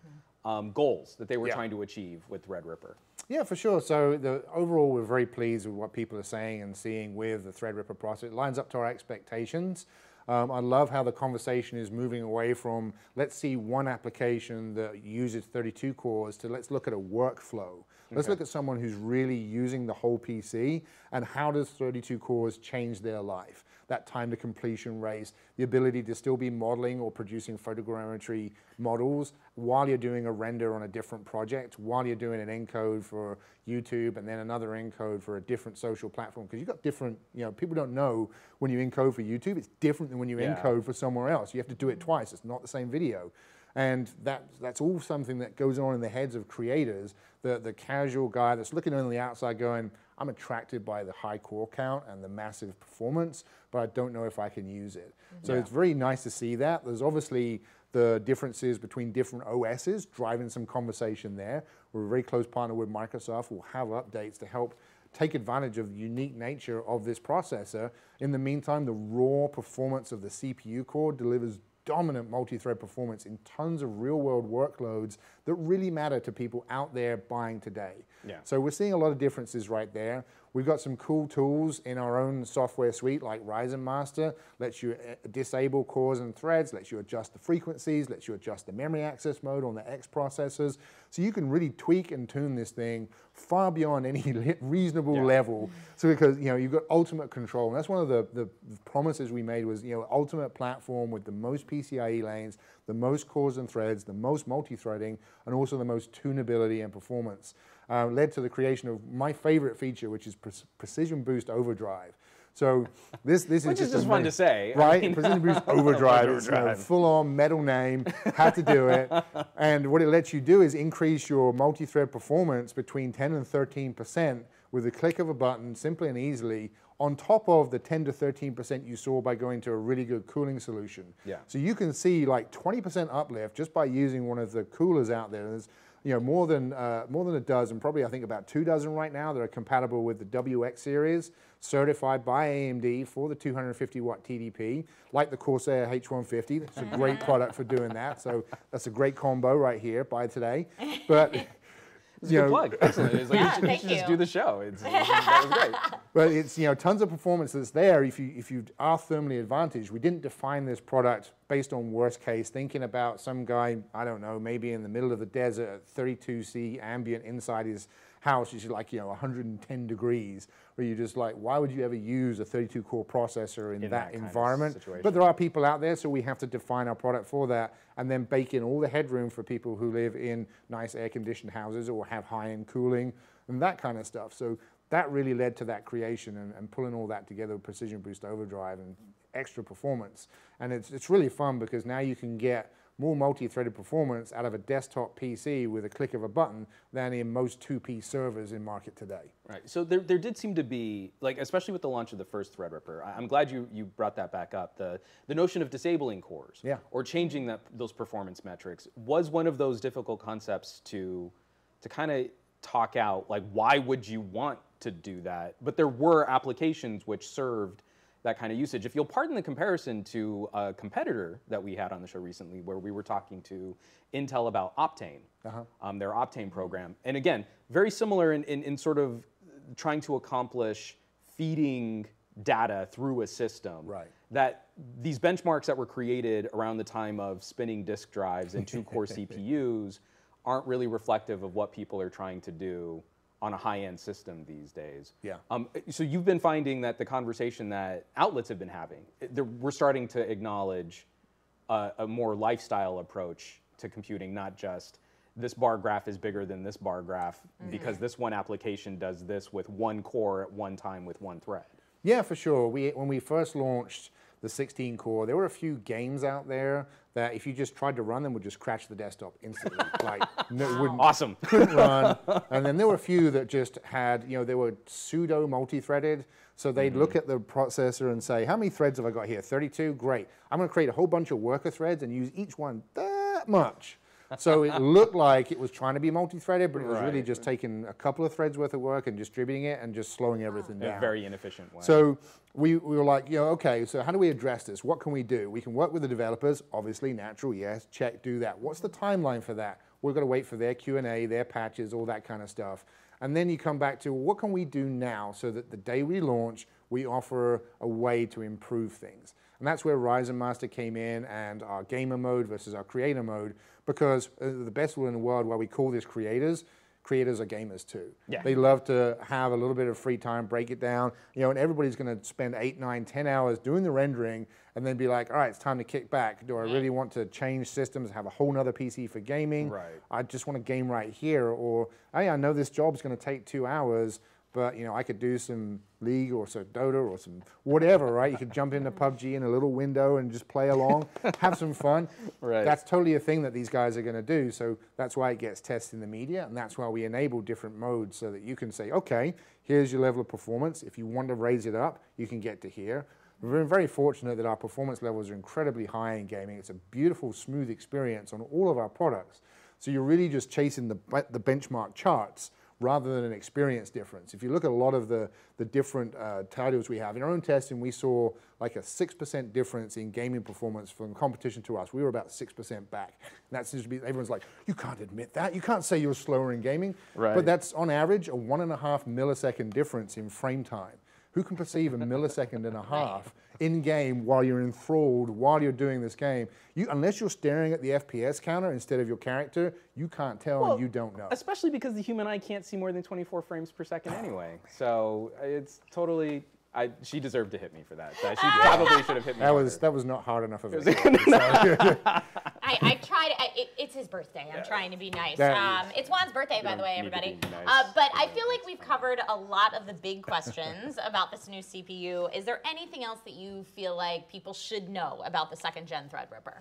um, goals that they were Yeah. trying to achieve with Threadripper. Yeah, for sure. So the overall, we're very pleased with what people are saying and seeing with the Threadripper process. It lines up to our expectations. Um, I love how the conversation is moving away from let's see one application that uses 32 cores to let's look at a workflow. Let's look at someone who's really using the whole PC and how does 32 cores change their life. That time to completion race, the ability to still be modeling or producing photogrammetry models while you're doing a render on a different project, while you're doing an encode for YouTube and then another encode for a different social platform. Because you've got different, you know, people don't know when you encode for YouTube, it's different than when you Yeah. encode for somewhere else. You have to do it twice, it's not the same video. And that, that's all something that goes on in the heads of creators. The, the casual guy that's looking on the outside going, I'm attracted by the high core count and the massive performance, but I don't know if I can use it. So Yeah. it's very nice to see that. There's obviously the differences between different OSs driving some conversation there. We're a very close partner with Microsoft. We'll have updates to help take advantage of the unique nature of this processor. In the meantime, the raw performance of the CPU core delivers dominant multi-thread performance in tons of real-world workloads that really matter to people out there buying today. Yeah. So we're seeing a lot of differences right there. We've got some cool tools in our own software suite like Ryzen Master, lets you uh, disable cores and threads, lets you adjust the frequencies, lets you adjust the memory access mode on the X processors. So you can really tweak and tune this thing far beyond any <laughs> li- reasonable Yeah. level. So because you know you've got ultimate control, and that's one of the, the promises we made was you know ultimate platform with the most PCIe lanes, the most cores and threads, the most multi-threading, and also the most tunability and performance. Uh, led to the creation of my favorite feature, which is pre- Precision Boost Overdrive. So this this Which is is just fun to say. I right? mean- Precision Boost <laughs> Overdrive, it's you know, Overdrive. full-on metal name. Had to do it, <laughs> and what it lets you do is increase your multi-thread performance between 10 and 13 percent with the click of a button, simply and easily. On top of the 10 to 13 percent you saw by going to a really good cooling solution. Yeah. So you can see like 20 percent uplift just by using one of the coolers out there. There's you know more than uh, more than a dozen, probably I think about two dozen right now that are compatible with the WX series, certified by AMD for the 250 watt TDP, like the Corsair H150. That's a great <laughs> product for doing that. So that's a great combo right here by today. But It's you a good know, plug. <laughs> Excellent. It's like, Yeah, you should, you thank should just you. do the show. It's, it's- that was great. <laughs> But it's you know tons of performance that's there if you if you are thermally advantaged. We didn't define this product based on worst case, thinking about some guy I don't know maybe in the middle of the desert, at 32C ambient inside his house, is like you know 110 degrees, where you're just like, why would you ever use a 32 core processor in, In that, that environment? But there are people out there, so we have to define our product for that, and then bake in all the headroom for people who live in nice air-conditioned houses or have high-end cooling and that kind of stuff. So that really led to that creation and, and pulling all that together with Precision Boost Overdrive and extra performance. And it's, it's really fun because now you can get more multi-threaded performance out of a desktop PC with a click of a button than in most 2P servers in market today. Right. So there, there did seem to be, like, especially with the launch of the first Threadripper, I- I'm glad you, you brought that back up. The, the notion of disabling cores Yeah. or changing that, those performance metrics was one of those difficult concepts to, to kind of talk out, like, why would you want to do that? But there were applications which served that kind of usage. If you'll pardon the comparison to a competitor that we had on the show recently, where we were talking to Intel about Optane, um, their Optane program. And again, very similar in, in, in sort of trying to accomplish feeding data through a system. Right. That these benchmarks that were created around the time of spinning disk drives and two core <laughs> CPUs aren't really reflective of what people are trying to do on a high-end system these days. Yeah. Um, so you've been finding that the conversation that outlets have been having, we're starting to acknowledge a, a more lifestyle approach to computing, not just this bar graph is bigger than this bar graph because this one application does this with one core at one time with one thread. Yeah, for sure. We when we first launched the 16 core, there were a few games out there that if you just tried to run them would just crash the desktop instantly. <laughs> like no, it wouldn't Awesome. couldn't run. And then there were a few that just had, you know, they were pseudo multi-threaded. So they'd mm-hmm. look at the processor and say, how many threads have I got here? 32? Great. I'm going to create a whole bunch of worker threads and use each one that much. So it looked like it was trying to be multi-threaded, but it was really just taking a couple of threads worth of work and distributing it and just slowing ah. everything In down. a very inefficient way. So we, we were like, you know, okay, so how do we address this? What can we do? We can work with the developers, obviously, natural, yes, check, do that. What's the timeline for that? We're gonna wait for their Q&A, their patches, all that kind of stuff. And then you come back to what can we do now so that the day we launch, we offer a way to improve things. And that's where Ryzen Master came in and our gamer mode versus our creator mode, because uh, the best rule in the world, while we call this creators, creators are gamers too. Yeah. They love to have a little bit of free time, break it down, you know, and everybody's going to spend eight, nine, ten hours doing the rendering and then be like, all right, it's time to kick back. Do I really want to change systems, have a whole nother PC for gaming? Right. I just want to game right here. Or, hey, I know this job's going to take two hours, but you know, I could do some League or some Dota or some whatever, right? You could jump into PUBG in a little window and just play along, have some fun. <laughs> Right. That's totally a thing that these guys are going to do. So that's why it gets tested in the media, and that's why we enable different modes so that you can say, okay, here's your level of performance. If you want to raise it up, you can get to here. We're very fortunate that our performance levels are incredibly high in gaming. It's a beautiful, smooth experience on all of our products. So you're really just chasing the, the benchmark charts rather than an experience difference. If you look at a lot of the, the different uh, titles we have, in our own testing, we saw like a 6% difference in gaming performance from competition to us. We were about 6% back. And that seems to be, everyone's like, you can't admit that. You can't say you're slower in gaming. Right. But that's on average a one and a half millisecond difference in frame time. Who can perceive a millisecond and a half in game while you're enthralled, while you're doing this game? You, unless you're staring at the FPS counter instead of your character, you can't tell and you don't know. Especially because the human eye can't see more than 24 frames per second anyway. So it's totally. I, she deserved to hit me for that. She <laughs> probably should have hit me. That was that was not hard enough of a <laughs> <laughs> I, I tried. I, it, it's his birthday. I'm trying to be nice. Um, it's Juan's birthday, by the way, everybody. nice. Uh, but I feel like we've covered a lot of the big questions <laughs> about this new CPU. Is there anything else that you feel like people should know about the second gen Threadripper?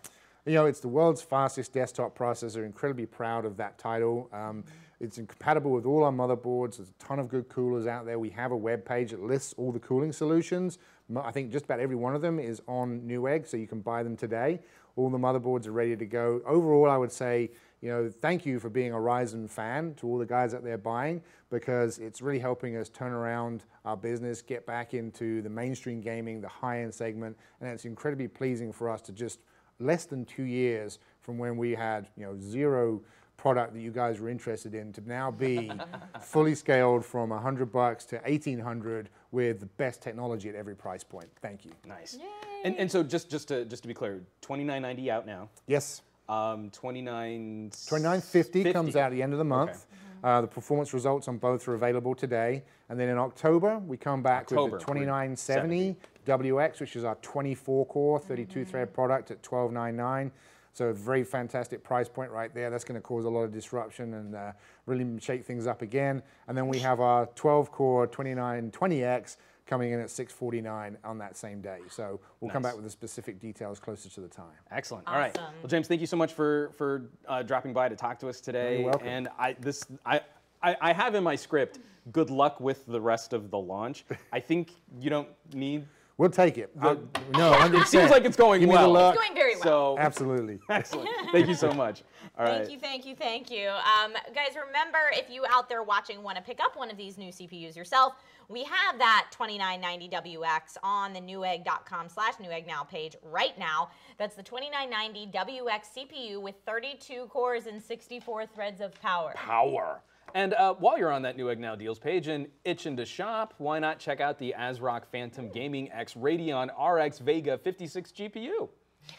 You know, it's the world's fastest desktop processor. Incredibly proud of that title. Um, it's compatible with all our motherboards. There's a ton of good coolers out there. We have a web page that lists all the cooling solutions. I think just about every one of them is on Newegg, so you can buy them today. All the motherboards are ready to go. Overall, I would say, you know, thank you for being a Ryzen fan to all the guys out there buying because it's really helping us turn around our business, get back into the mainstream gaming, the high-end segment, and it's incredibly pleasing for us to just less than two years from when we had you know zero product that you guys were interested in to now be <laughs> fully scaled from 100 bucks to 1800 with the best technology at every price point. Thank you. nice. And, and so just just to just to be clear, 29.90 out now. Yes. Um, 29. 2950 comes out at the end of the month. Okay. Uh, the performance results on both are available today. And then in October, we come back October, with the 2970 WX, which is our 24 core, 32 thread product at 1299. So a very fantastic price point right there. That's going to cause a lot of disruption and uh, really shake things up again. And then we have our 12 core 2920X coming in at 649 on that same day. So we'll come back with the specific details closer to the time. Excellent. All right. Well, James, thank you so much for for uh, dropping by to talk to us today. You're welcome. And I this I, I I have in my script. Good luck with the rest of the launch. <laughs> I think you don't need. We'll take it. Uh, no, 100%. <laughs> It seems like it's going Give me the well. luck. It's going very well. So Absolutely. <laughs> excellent. Thank you so <laughs> much. All right. Thank you, thank you, thank you. Um, guys, remember if you out there watching want to pick up one of these new CPUs yourself, we have that 2990WX on the newegg.com slash newegg now page right now. That's the 2990WX CPU with 32 cores and 64 threads of power. power. And uh, while you're on that Newegg Now deals page and itching to shop, why not check out the ASRock Phantom Gaming X Radeon RX Vega 56 GPU?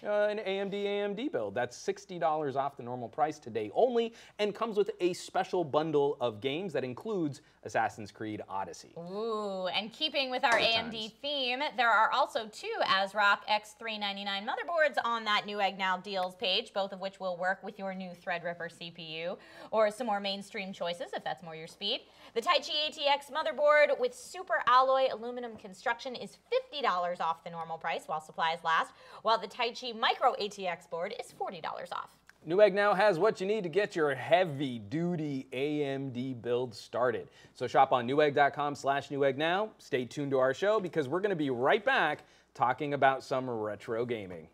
Uh, an AMD AMD build. That's $60 off the normal price today only and comes with a special bundle of games that includes Assassin's Creed Odyssey. Ooh, and keeping with our AMD times. theme, there are also two ASRock X399 motherboards on that Newegg Now deals page, both of which will work with your new Threadripper CPU, or some more mainstream choices if that's more your speed. The Taichi ATX motherboard with super alloy aluminum construction is $50 off the normal price while supplies last, while the Taichi Micro ATX board is $40 off. Newegg now has what you need to get your heavy-duty AMD build started. So shop on newegg.com slash Newegg now. Stay tuned to our show because we're going to be right back talking about some retro gaming.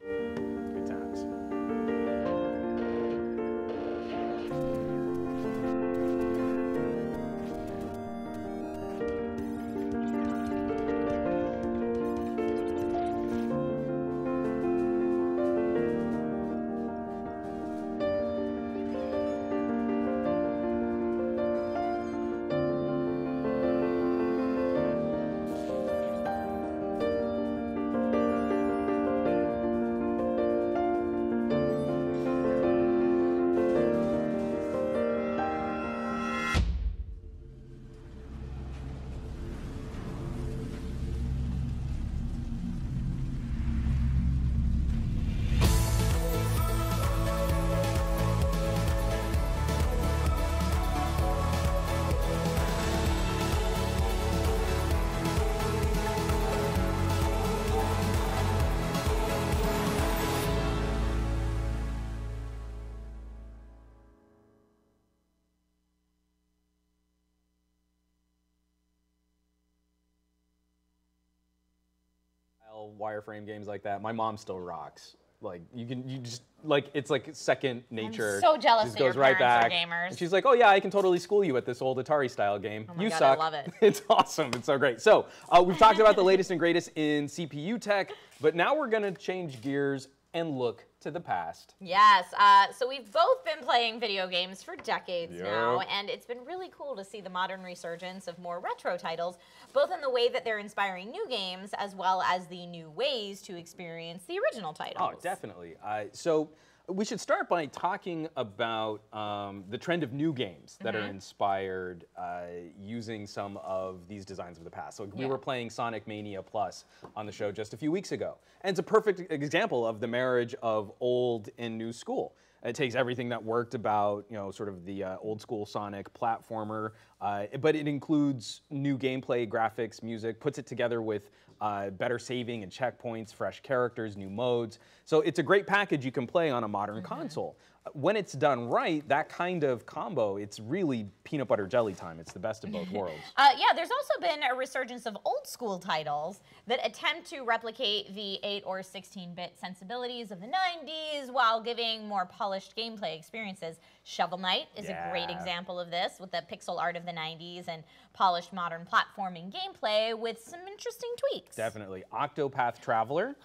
Wireframe games like that. My mom still rocks. Like you can, you just like it's like second nature. so jealous Just that your right parents are gamers. And she's like, oh yeah, I can totally school you at this old Atari style game. my you God, I suck. love it. <laughs> It's awesome. It's so great. So uh, we've talked about the latest and greatest in CPU tech, but now we're gonna change gears and look to the past. Yes. Uh, so we've both been playing video games for decades Yep. now, and it's been really cool to see the modern resurgence of more retro titles, both in the way that they're inspiring new games as well as the new ways to experience the original titles. Oh, definitely. Uh, so we should start by talking about um, the trend of new games that Mm-hmm. are inspired uh, using some of these designs of the past. So we Yeah. were playing Sonic Mania Plus on the show just a few weeks ago, and it's a perfect example of the marriage of old and new school. It takes everything that worked about, you know, sort of the uh, old school Sonic platformer, uh, but it includes new gameplay, graphics, music, puts it together with uh, better saving and checkpoints, fresh characters, new modes. So it's a great package you can play on a modern console. Uh, When it's done right, that kind of combo, it's really peanut butter jelly time. It's the best of both <laughs> worlds. Uh, yeah, there's also been a resurgence of old school titles that attempt to replicate the 8 or 16 bit sensibilities of the 90s while giving more polished gameplay experiences. Shovel Knight is a great example of this with the pixel art of the 90s and polished modern platforming gameplay with some interesting tweaks. Definitely. Octopath Traveler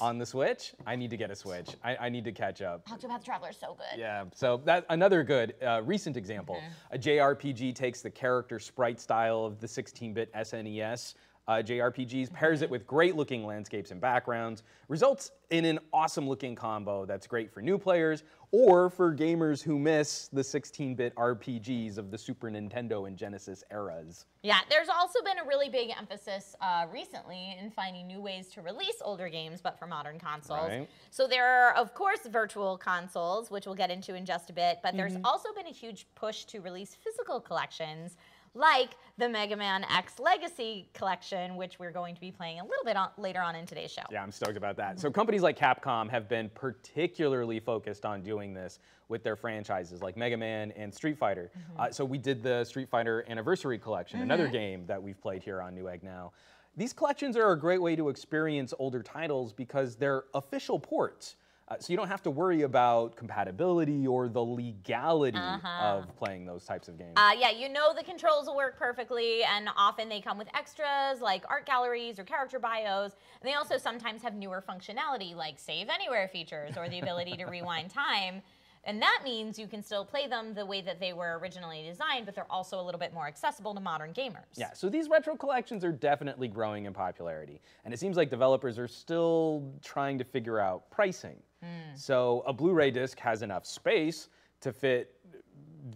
on the Switch. I need to get a Switch. I, I need to catch up. Octopath Traveler is so good. Yeah, so that another good uh, recent example. A JRPG takes the character sprite style of the 16-bit SNES uh, JRPGs, pairs it with great-looking landscapes and backgrounds, results in an awesome-looking combo that's great for new players or for gamers who miss the 16-bit RPGs of the Super Nintendo and Genesis eras. Yeah, there's also been a really big emphasis uh, recently in finding new ways to release older games, but for modern consoles. Right. So there are, of course, virtual consoles, which we'll get into in just a bit, but there's Mm-hmm. also been a huge push to release physical collections. Like the Mega Man X Legacy collection, which we're going to be playing a little bit on, later on in today's show. Yeah, I'm stoked about that. So companies like Capcom have been particularly focused on doing this with their franchises like Mega Man and Street Fighter. Uh, so we did the Street Fighter Anniversary Collection, another game that we've played here on Newegg now. These collections are a great way to experience older titles because they're official ports. Uh, so you don't have to worry about compatibility or the legality of playing those types of games. Uh, yeah, you know the controls will work perfectly, and often they come with extras like art galleries or character bios. And they also sometimes have newer functionality like save anywhere features or the ability to rewind time. And that means you can still play them the way that they were originally designed, but they're also a little bit more accessible to modern gamers. Yeah, so these retro collections are definitely growing in popularity. And it seems like developers are still trying to figure out pricing. Hmm. So a Blu-ray disc has enough space to fit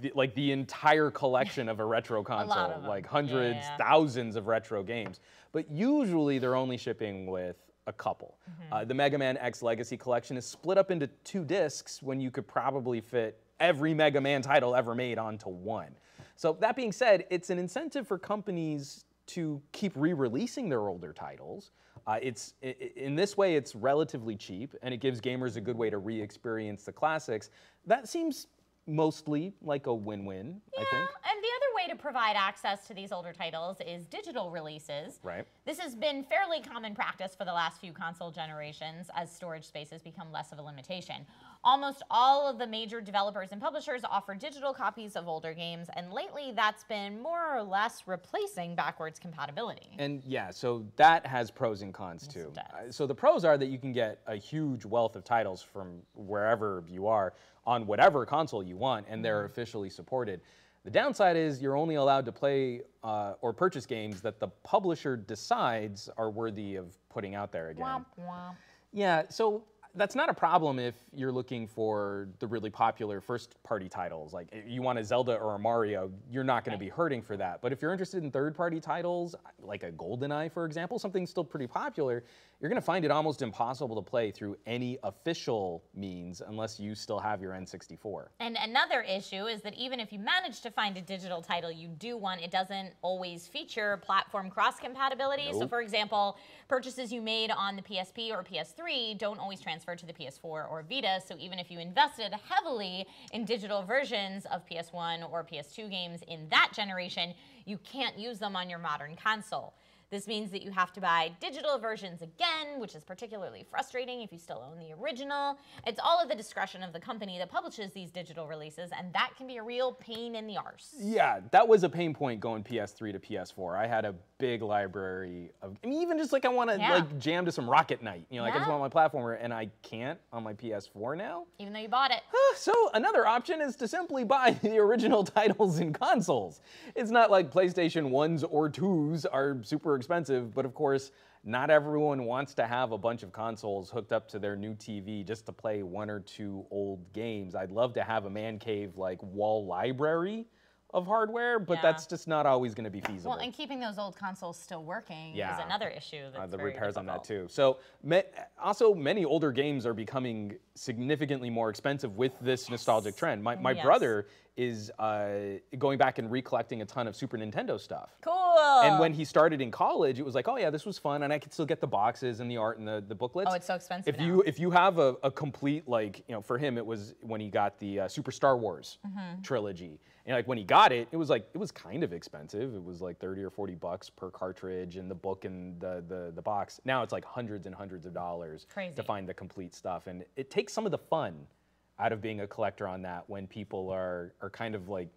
the, like the entire collection of a retro <laughs> console, of like hundreds, yeah. thousands of retro games. But usually they're only shipping with a couple. Mm-hmm. Uh, the Mega Man X Legacy Collection is split up into two discs when you could probably fit every Mega Man title ever made onto one. So that being said, it's an incentive for companies to keep re-releasing their older titles. Uh, it's in this way, it's relatively cheap, and it gives gamers a good way to re-experience the classics. That seems mostly like a win-win, I think. And the other way to provide access to these older titles is digital releases. Right. This has been fairly common practice for the last few console generations as storage spaces become less of a limitation. Almost all of the major developers and publishers offer digital copies of older games, and lately that's been more or less replacing backwards compatibility. And yeah, so that has pros and cons too. it does. Uh, So the pros are that you can get a huge wealth of titles from wherever you are on whatever console you want, and they're Mm-hmm. officially supported. The downside is you're only allowed to play uh, or purchase games that the publisher decides are worthy of putting out there again. Womp womp. Yeah, so that's not a problem if you're looking for the really popular first party titles. Like if you want a Zelda or a Mario, you're not going to be hurting for that. But if you're interested in third party titles, like a GoldenEye, for example, something still pretty popular, you're going to find it almost impossible to play through any official means unless you still have your N64. And another issue is that even if you manage to find a digital title you do want, it doesn't always feature platform cross compatibility. So, for example, purchases you made on the PSP or PS3 don't always transfer to the PS4 or Vita. So, even if you invested heavily in digital versions of PS1 or PS2 games in that generation, you can't use them on your modern console. This means that you have to buy digital versions again, which is particularly frustrating if you still own the original. It's all at the discretion of the company that publishes these digital releases, and that can be a real pain in the arse. Yeah, that was a pain point going PS3 to PS4. I had a big library of, I mean, even just like I want to Yeah. like jam to some Rocket Knight, you know, like I just want my platformer, and I can't on my PS4 now. Even though you bought it. <sighs> So another option is to simply buy <laughs> the original <laughs> titles in consoles. It's not like PlayStation 1s or 2s are super expensive, but of course, not everyone wants to have a bunch of consoles hooked up to their new TV just to play one or two old games. I'd love to have a man cave like wall library of hardware, but Yeah. that's just not always going to be feasible. Well, and keeping those old consoles still working Yeah. is another issue. That's Uh, the repairs on that too. So me, also many older games are becoming significantly more expensive with this nostalgic trend. My, my Yes. brother is uh, going back and recollecting a ton of Super Nintendo stuff. Cool. And when he started in college, it was like, oh yeah, this was fun, and I could still get the boxes and the art and the, the booklets. Oh, it's so expensive If now. you if you have a, a complete like you know for him it was when he got the uh, Super Star Wars Mm-hmm. trilogy, and like when he got it, it was like it was kind of expensive. It was like thirty or forty bucks per cartridge and the book and the the, the box. Now it's like hundreds and hundreds of dollars Crazy. to find the complete stuff, and it takes some of the fun out of being a collector on that when people are are kind of like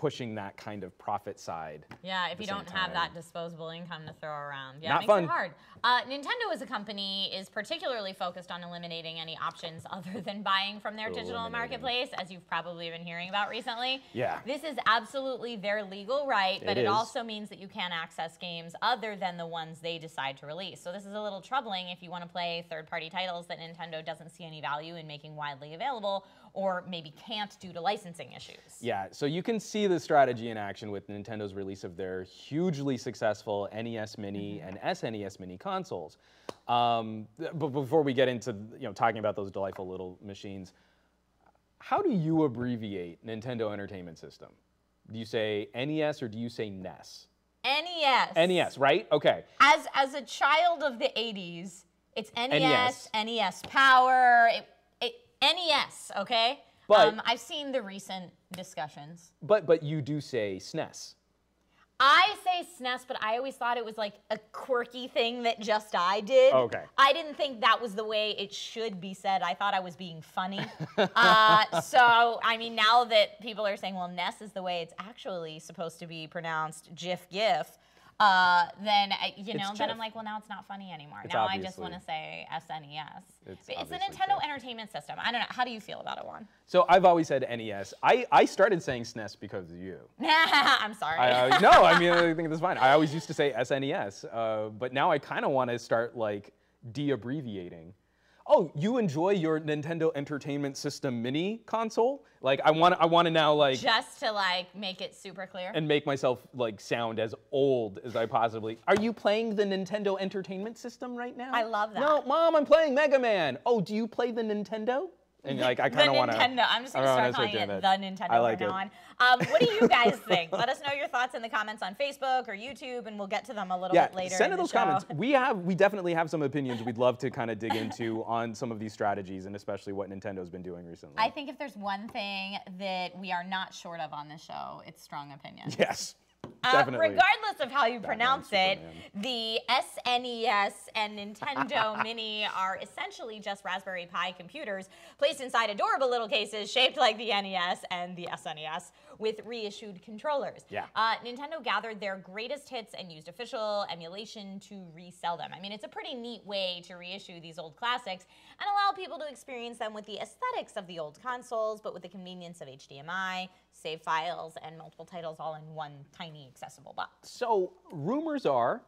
pushing that kind of profit side. Yeah, if you don't have that disposable income to throw around. Yeah, Not it makes fun. it hard. Uh, Nintendo as a company is particularly focused on eliminating any options <laughs> other than buying from their digital marketplace, as you've probably been hearing about recently. Yeah. This is absolutely their legal right, but It it, also means that you can't access games other than the ones they decide to release. So this is a little troubling if you want to play third-party titles that Nintendo doesn't see any value in making widely available or maybe can't due to licensing issues. Yeah, so you can see the strategy in action with Nintendo's release of their hugely successful NES Mini and SNES Mini consoles. Um, but before we get into you know talking about those delightful little machines, how do you abbreviate Nintendo Entertainment System? Do you say NES or do you say NES? NES. NES, right? Okay. as as a child of the 80s it's E nes nes power it, nes okay? But- um, i've seen the recent discussions. But but you do say SNES. i say snes but i always thought it was like a quirky thing that just i did. Okay. i didn't think that was the way it should be said. I thought i was being funny. <laughs> Uh, so i mean now that people are saying well nes is the way it's actually supposed to be pronounced gif gif uh, then uh, you know, then I'm like, well, now it's not funny anymore. It's now I just want to say SNES. It's it's obviously Nintendo Jif. Entertainment System. I don't know. How do you feel about it, Juan? So I've always said NES. I, I started saying SNES because of you. <laughs> I'm sorry. I, uh, no, I mean, I think that's fine. I always used to say SNES, uh, but now I kind of want to start like de-abbreviating. Oh, you enjoy your Nintendo Entertainment System Mini console? Like, I want, I want to now like just to like make it super clear. and make myself like sound as old as I possibly. Are you playing the Nintendo Entertainment System right now? I love that. No, Mom, I'm playing Mega Man. Oh, do you play the Nintendo? And like, I the kind of want to. Nintendo. I'm just gonna start calling it the Nintendo I like from it. now on. Um, what do you guys think? Let us know your thoughts in the comments on Facebook or YouTube, and we'll get to them a little Yeah, bit later. send in the those comments. We have, we definitely have some opinions we'd love to kind of dig into on some of these strategies and especially what Nintendo's been doing recently. I think if there's one thing that we are not short of on this show, it's strong opinions. yes, Uh, regardless of how you pronounce it, Superman. the SNES and Nintendo <laughs> Mini are essentially just Raspberry Pi computers placed inside adorable little cases shaped like the NES and the SNES with reissued controllers. Yeah. Uh, Nintendo gathered their greatest hits and used official emulation to resell them. I mean, it's a pretty neat way to reissue these old classics and allow people to experience them with the aesthetics of the old consoles, but with the convenience of HDMI, save files, and multiple titles all in one tiny accessible box. So rumors are,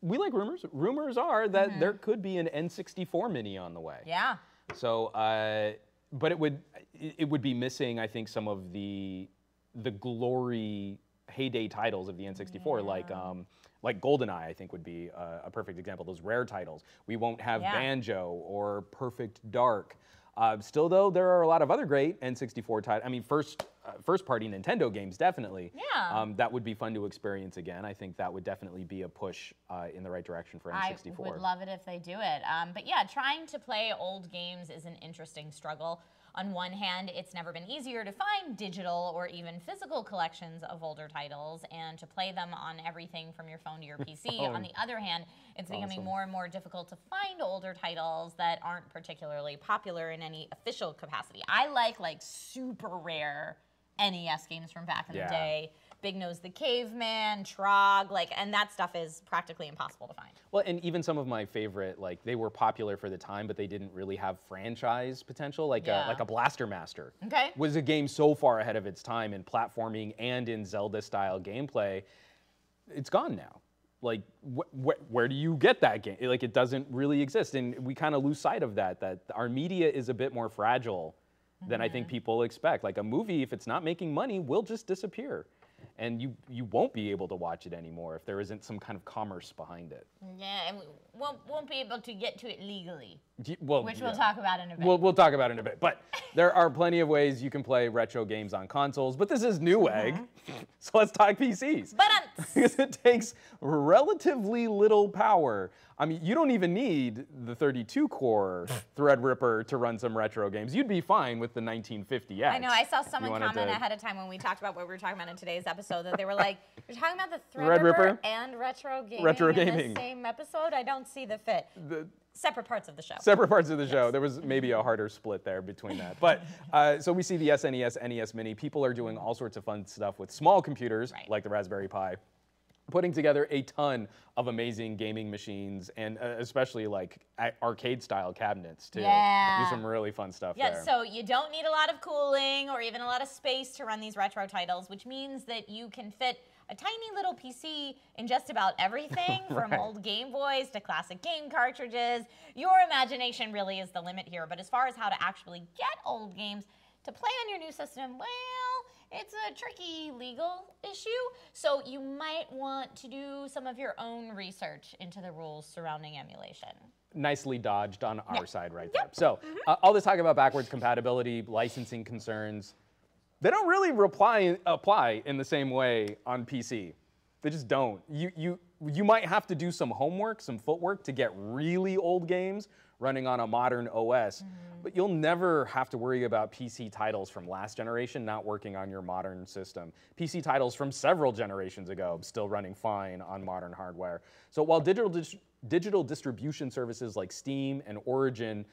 we like rumors. Rumors are that there could be an N64 Mini on the way. Yeah. So, uh, but it would it would be missing, I think, some of the the glory heyday titles of the N64, like um, like GoldenEye. I think would be a, a perfect example. Those rare titles. We won't have Yeah. Banjo or Perfect Dark. Uh, still, though, there are a lot of other great N64 titles. I mean, first uh, first party Nintendo games, definitely. Yeah. Um, that would be fun to experience again. I think that would definitely be a push uh, in the right direction for N64. I would love it if they do it. Um, but yeah, trying to play old games is an interesting struggle. On one hand, it's never been easier to find digital or even physical collections of older titles and to play them on everything from your phone to your <laughs> PC. Oh, on the other hand, it's becoming more and more difficult to find older titles that aren't particularly popular in any official capacity. I like like super rare NES games from back in Yeah. the day. Big Nose the Caveman, Trog, like, and that stuff is practically impossible to find. Well, and even some of my favorite, like they were popular for the time, but they didn't really have franchise potential. Like Yeah. a, like a Blaster Master Okay. was a game so far ahead of its time in platforming and in Zelda-style gameplay. It's gone now. Like, wh- wh- where do you get that game? Like, it doesn't really exist, and we kind of lose sight of that. That our media is a bit more fragile than I think Mm-hmm. people expect. Like a movie, if it's not making money, will just disappear. And you, you won't be able to watch it anymore if there isn't some kind of commerce behind it. Yeah, and we won't, won't be able to get to it legally, Y- Well, which we'll talk about in a bit. We'll, we'll talk about it in a bit. But <laughs> there are plenty of ways you can play retro games on consoles. But this is Newegg, <laughs> so let's talk PCs. but um, <laughs> because it takes relatively little power. I mean, you don't even need the 32 core <laughs> Threadripper to run some retro games. You'd be fine with the 1950X. I know I saw someone comment to- ahead of time when we talked about what we were talking about in today's episode that they were like, <laughs> "You're talking about the Threadripper? And retro gaming Retro in the same episode. I don't see the fit. The- Separate parts of the show. separate parts of the show. There was maybe a harder split there between that. But <laughs> uh, so we see the SNES, NES Mini. People are doing all sorts of fun stuff with small computers Right. like the Raspberry Pi, putting together a ton of amazing gaming machines and uh, especially like arcade style cabinets to Yeah. do some really fun stuff Yeah, there. so you don't need a lot of cooling or even a lot of space to run these retro titles, which means that you can fit a tiny little PC in just about everything <laughs> from old Game Boys to classic game cartridges. Your imagination really is the limit here, but as far as how to actually get old games to play on your new system, well, it's a tricky legal issue. So you might want to do some of your own research into the rules surrounding emulation. nicely dodged on our Yeah. side right Yep. there. So uh, all this talk about backwards compatibility, licensing concerns, they don't really reply, apply in the same way on PC. They just don't. You, you, you might have to do some homework, some footwork to get really old games running on a modern OS, but you'll never have to worry about PC titles from last generation not working on your modern system. PC titles from several generations ago still running fine on modern hardware. So while digital, dis- digital distribution services like Steam and Origin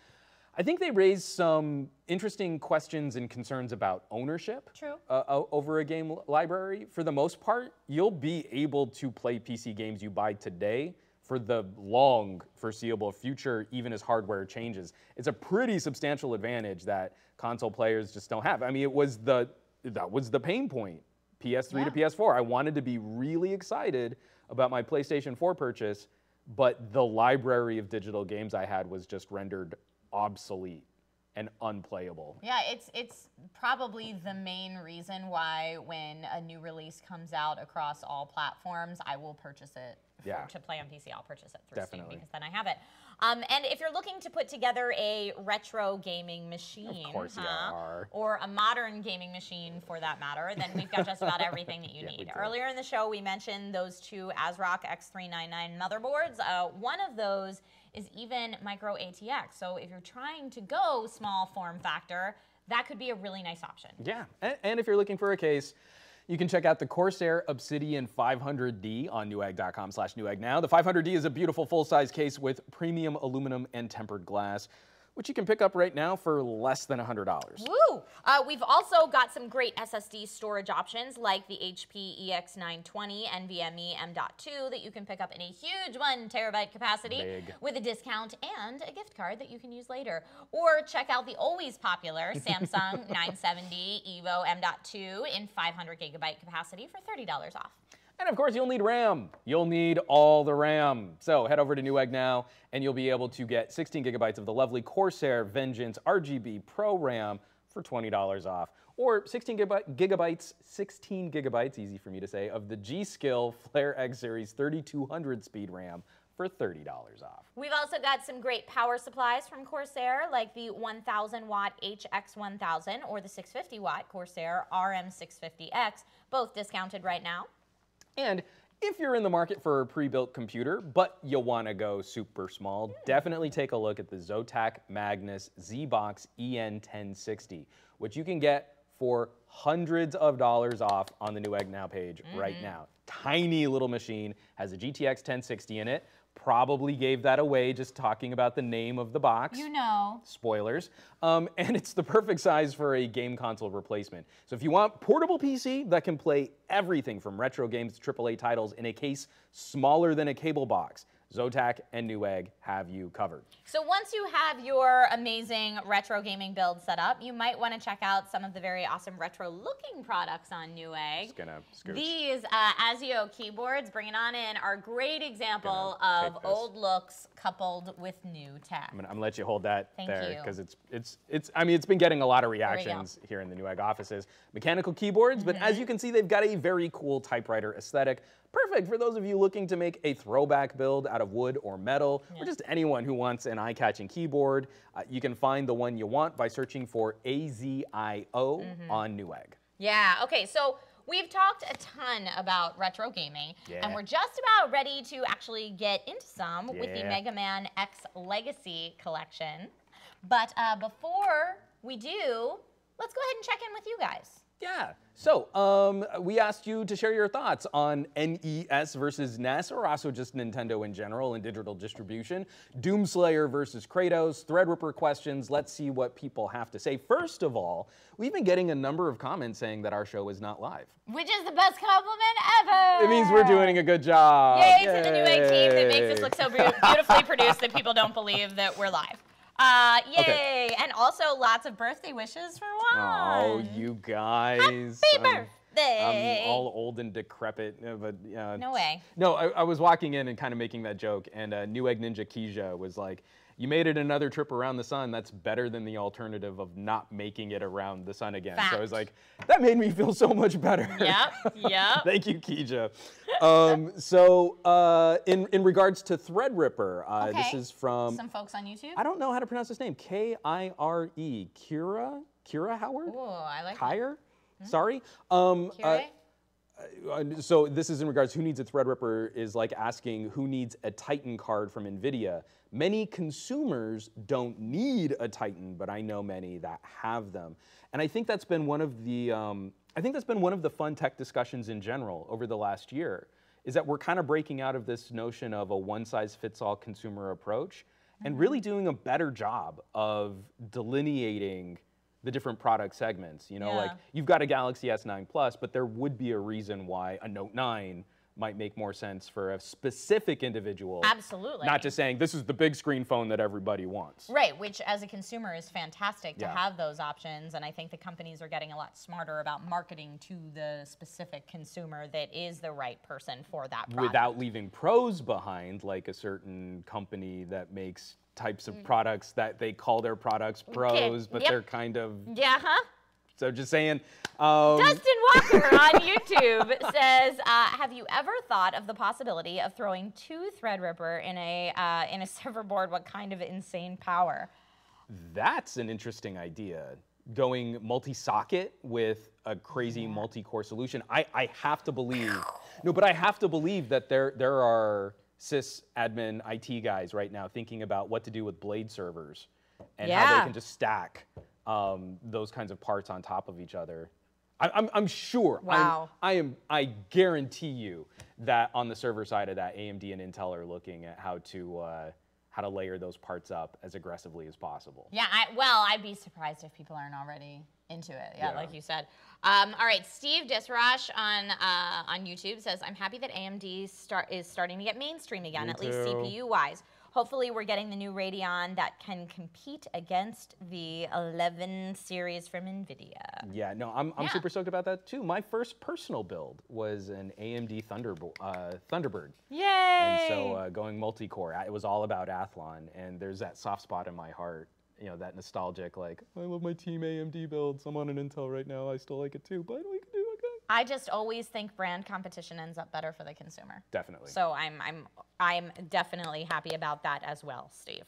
I think they raise some interesting questions and concerns about ownership uh, over a game library. For the most part, you'll be able to play PC games you buy today for the long foreseeable future, even as hardware changes. It's a pretty substantial advantage that console players just don't have. I mean, it was the that was the pain point. PS3 to PS4. I wanted to be really excited about my PlayStation 4 purchase, but the library of digital games I had was just rendered obsolete and unplayable. Yeah, it's it's probably the main reason why when a new release comes out across all platforms, I will purchase it Yeah. to play on PC. I'll purchase it through Definitely. Steam because then I have it. Um, and if you're looking to put together a retro gaming machine, huh, are. or a modern gaming machine for that matter, then we've got just about everything that you <laughs> Yeah, need. Earlier in the show, we mentioned those two ASRock X399 motherboards. Uh, one of those is even micro ATX. So if you're trying to go small form factor, that could be a really nice option. Yeah, and, and if you're looking for a case, you can check out the Corsair Obsidian 500D on newegg.com slash newegg now. The 500D is a beautiful full-size case with premium aluminum and tempered glass, which you can pick up right now for less than $100. Woo! Uh, we've also got some great SSD storage options like the HP EX920 NVMe M.2 that you can pick up in a huge one terabyte capacity Big. with a discount and a gift card that you can use later. Or check out the always popular <laughs> Samsung 970 Evo M.2 in 500 gigabyte capacity for $30 off. And of course, you'll need RAM. You'll need all the RAM. So head over to Newegg now, and you'll be able to get 16 gigabytes of the lovely Corsair Vengeance RGB Pro RAM for $20 off. Or 16 gigaby- gigabytes, 16 gigabytes, easy for me to say, of the G.Skill Flare X Series 3200 speed RAM for $30 off. We've also got some great power supplies from Corsair, like the 1000 watt HX1000 or the 650 watt Corsair RM650X, both discounted right now. And If you're in the market for a pre-built computer, but you want to go super small, hmm. definitely take a look at the Zotac Magnus ZBox EN1060, which you can get for hundreds of dollars off on the Newegg Now page right mm-hmm. now. Tiny little machine, has a GTX 1060 in it. Probably gave that away just talking about the name of the box You know. spoilers. Um, <laughs> and it's the perfect size for a game console replacement. So if you want portable PC that can play everything from retro games to AAA titles in a case smaller than a cable box, Zotac and Newegg have you covered. So once you have your amazing retro gaming build set up, you might want to check out some of the very awesome retro looking products on Newegg. Just gonna scooch. These uh, Azio keyboards, bring it on in, are a great example of old looks coupled with new tech. I'm gonna, I'm gonna let you hold that Thank there because it's it's it's I mean it's been getting a lot of reactions here in the Newegg offices. Mechanical keyboards, but Mm-hmm. as you can see, they've got a very cool typewriter aesthetic. Perfect for those of you looking to make a throwback build out of wood or metal, or just anyone who wants an eye-catching keyboard. Uh, you can find the one you want by searching for AZIO Mm-hmm. on Newegg. Yeah, okay, so we've talked a ton about retro gaming, Yeah. and we're just about ready to actually get into some with the Mega Man X Legacy collection. But uh, before we do, let's go ahead and check in with you guys. Yeah. So um, we asked you to share your thoughts on NES versus NES, or also just Nintendo in general and digital distribution. Doomslayer versus Kratos, Threadripper questions. Let's see what people have to say. First of all, we've been getting a number of comments saying that our show is not live. Which is the best compliment ever. It means we're doing a good job. Yay to the Newegg team that makes Yay. look so beautifully <laughs> produced that people don't believe that we're live. Uh, yay! Okay. And also lots of birthday wishes for Juan. Oh, you guys. Happy I'm- birthday! I'm all old and decrepit, uh, but uh, No way. No, I, I was walking in and kind of making that joke, and uh, Newegg Ninja Keisha was like, "You made it another trip around the sun. That's better than the alternative of not making it around the sun again." So I was like, "That made me feel <laughs> so much better." Yep, yep. <laughs> Thank you, Keisha. Um, so, uh, in in regards to Threadripper, uh, this is from Some folks on YouTube. I don't know how to pronounce his name. K I R E. Kira Kira Howard. Ooh, I like that. Kyer. Sorry. Um, uh, Kira? uh, so this is in regards who needs a Threadripper is like asking who needs a Titan card from Nvidia. Many consumers don't need a Titan, but I know many that have them, and I think that's been one of the um, I think that's been one of the fun tech discussions in general over the last year. Is that we're kind of breaking out of this notion of a one-size-fits-all consumer approach and really doing a better job of delineating the different product segments. You know, like you've got a Galaxy S9 Plus, but there would be a reason why a Note 9 might make more sense for a specific individual. Absolutely. Not just saying this is the big screen phone that everybody wants. Right, which as a consumer is fantastic to Yeah. have those options. And I think the companies are getting a lot smarter about marketing to the specific consumer that is the right person for that product. Without leaving pros behind, like a certain company that makes types of mm. products that they call their products pros, but yep. they're kind of yeah, huh? So just saying. Um, Dustin Walker <laughs> on YouTube says, uh, "Have you ever thought of the possibility of throwing two Threadripper in a uh, in a <laughs> server board? What kind of insane power?" That's an interesting idea. Going multi-socket with a crazy multi-core solution. I, I have to believe. No, but I have to believe that there there are sys admin IT guys right now thinking about what to do with blade servers and how they can just stack um, those kinds of parts on top of each other. I, I'm, I'm sure. I'm- Wow. I am. I guarantee you that on the server side of that, AMD and Intel are looking at how to uh, how to layer those parts up as aggressively as possible. Yeah, I, well, I'd be surprised if people aren't already into it. Yeah, Yeah. like you said. Um, all right, Steve Disrash on uh, on YouTube says, "I'm happy that AMD start is starting to get mainstream again, Me at least. CPU wise. Hopefully, we're getting the new Radeon that can compete against the 11 series from Nvidia." Yeah, no, I'm, I'm Yeah. super stoked about that too. My first personal build was an AMD Thunderbo- uh, Thunderbird. Yay! And so uh, going multi-core, it was all about Athlon, and there's that soft spot in my heart, you know, that nostalgic, like, I love my Team AMD builds. I'm on an Intel right now. I still like it too, but we can do okay. I just always think brand competition ends up better for the consumer. Definitely. So I'm I'm I'm definitely happy about that as well, Steve.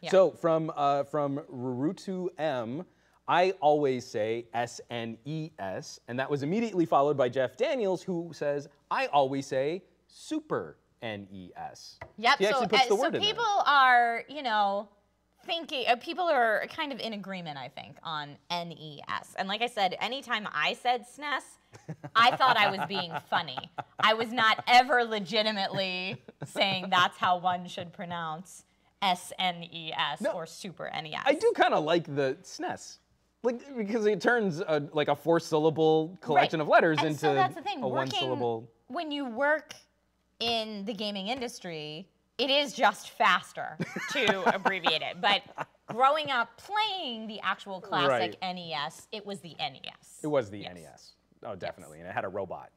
Yeah. So from uh, from Rurutu M, I always say S N E S, and that was immediately followed by Jeff Daniels, who says I always say Super NES. Yep. He so, puts uh, the so word in there. people are, you know, thinking. Uh, people are kind of in agreement, I think, on NES. And like I said, anytime I said SNES, I thought I was being <laughs> funny. I was not ever legitimately saying that's how one should pronounce SNES No. or Super NES. I do kind of like the SNES. Like because it turns a, like a four syllable collection Right. of letters and into so that's the thing. a one working- syllable. When you work in the gaming industry, it is just faster to <laughs> abbreviate it. But growing up playing the actual classic NES, it was the NES. It was the Yes. NES. Oh, definitely, and it had a robot.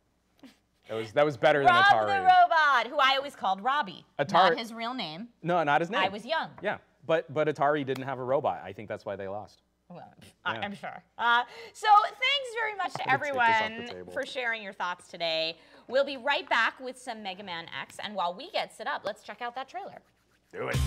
That was that was better Rob than Atari. the robot, who I always called Robbie, Atari- not his real name. no, not his name. I was young. Yeah, but but Atari didn't have a robot. I think that's why they lost. Well, Yeah. I'm sure. Uh, so thanks very much to take this off the everyone for sharing your thoughts today. We'll be right back with some Mega Man X, and while we get set up, let's check out that trailer. Do it.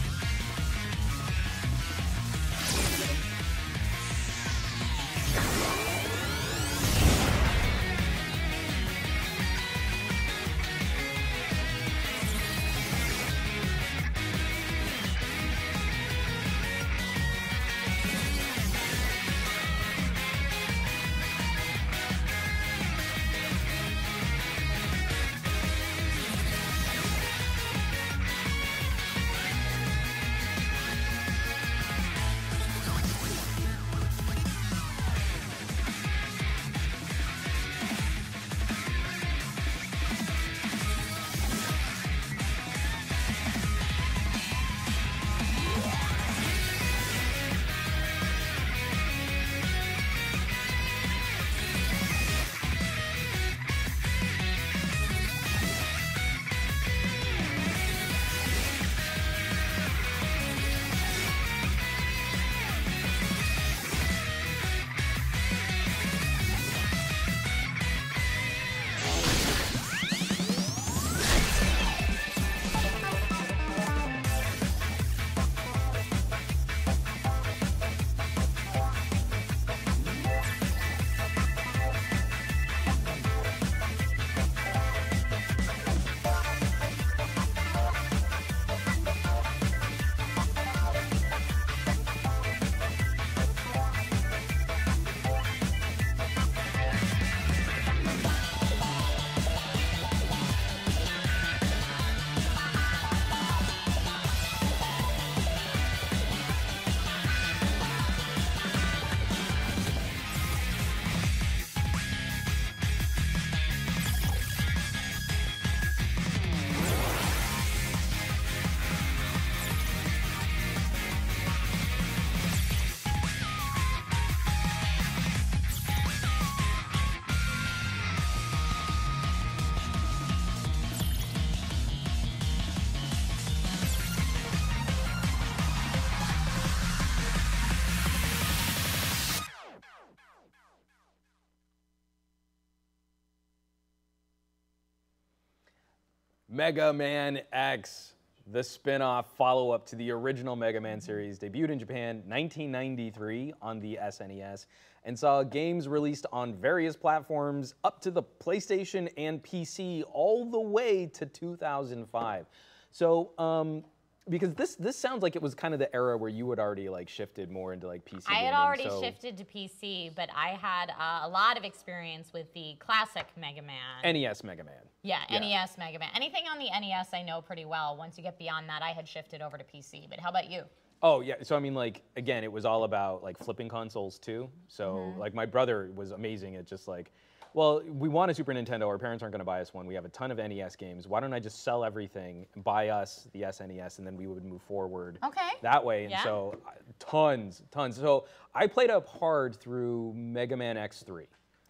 Mega Man X, the spin off follow up to the original Mega Man series, debuted in Japan 1993 on the SNES and saw games released on various platforms up to the PlayStation and PC all the way to 2005. So, um, because this this sounds like it was kind of the era where you had already like shifted more into like PC. I had gaming, already so- shifted to PC, but I had uh, a lot of experience with the classic Mega Man. NES Mega Man. Yeah, yeah. NES Mega Man. Anything on the NES I know pretty well. Once you get beyond that, I had shifted over to PC. But how about you? Oh yeah, so I mean like again, it was all about like flipping consoles too. So Mm-hmm. like my brother was amazing at just like, well, we want a Super Nintendo. Our parents aren't going to buy us one. We have a ton of NES games. Why don't I just sell everything, and buy us the SNES, and then we would move forward Okay. that way. And Yeah. so tons, tons. So I played up hard through Mega Man X3.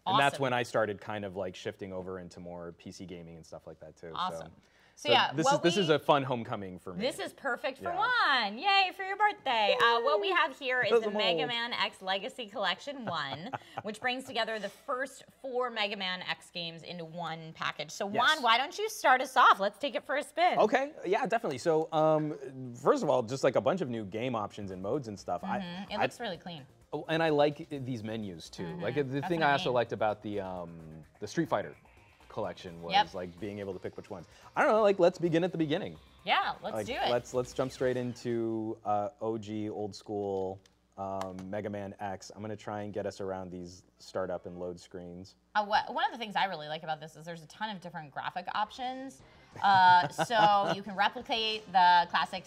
And that's when I started kind of like shifting over into more PC gaming and stuff like that too. Awesome. So, So, yeah, this is this we- is a fun homecoming for me. This is perfect for Yeah. one. Yay for your birthday. Uh, what we have here is the Mega old. Man X Legacy Collection <laughs> 1, which brings together the first four Mega Man X games into one package. So, Yes. Juan, why don't you start us off? Let's take it for a spin. Okay, yeah, definitely. So, um, first of all, just like a bunch of new game options and modes and stuff. Mm-hmm. It I- looks really clean. Oh, and I like these menus too. Like uh, the thing I also mean. liked about the um, the Street Fighter collection was Yep. like being able to pick which ones. I don't know. Like let's begin at the beginning. Yeah, let's Like do it. let's let's jump straight into uh, OG old school um, Mega Man X. I'm gonna try and get us around these startup and load screens. Uh, wha- one of the things I really like about this is there's a ton of different graphic options. Uh, so you can replicate the classic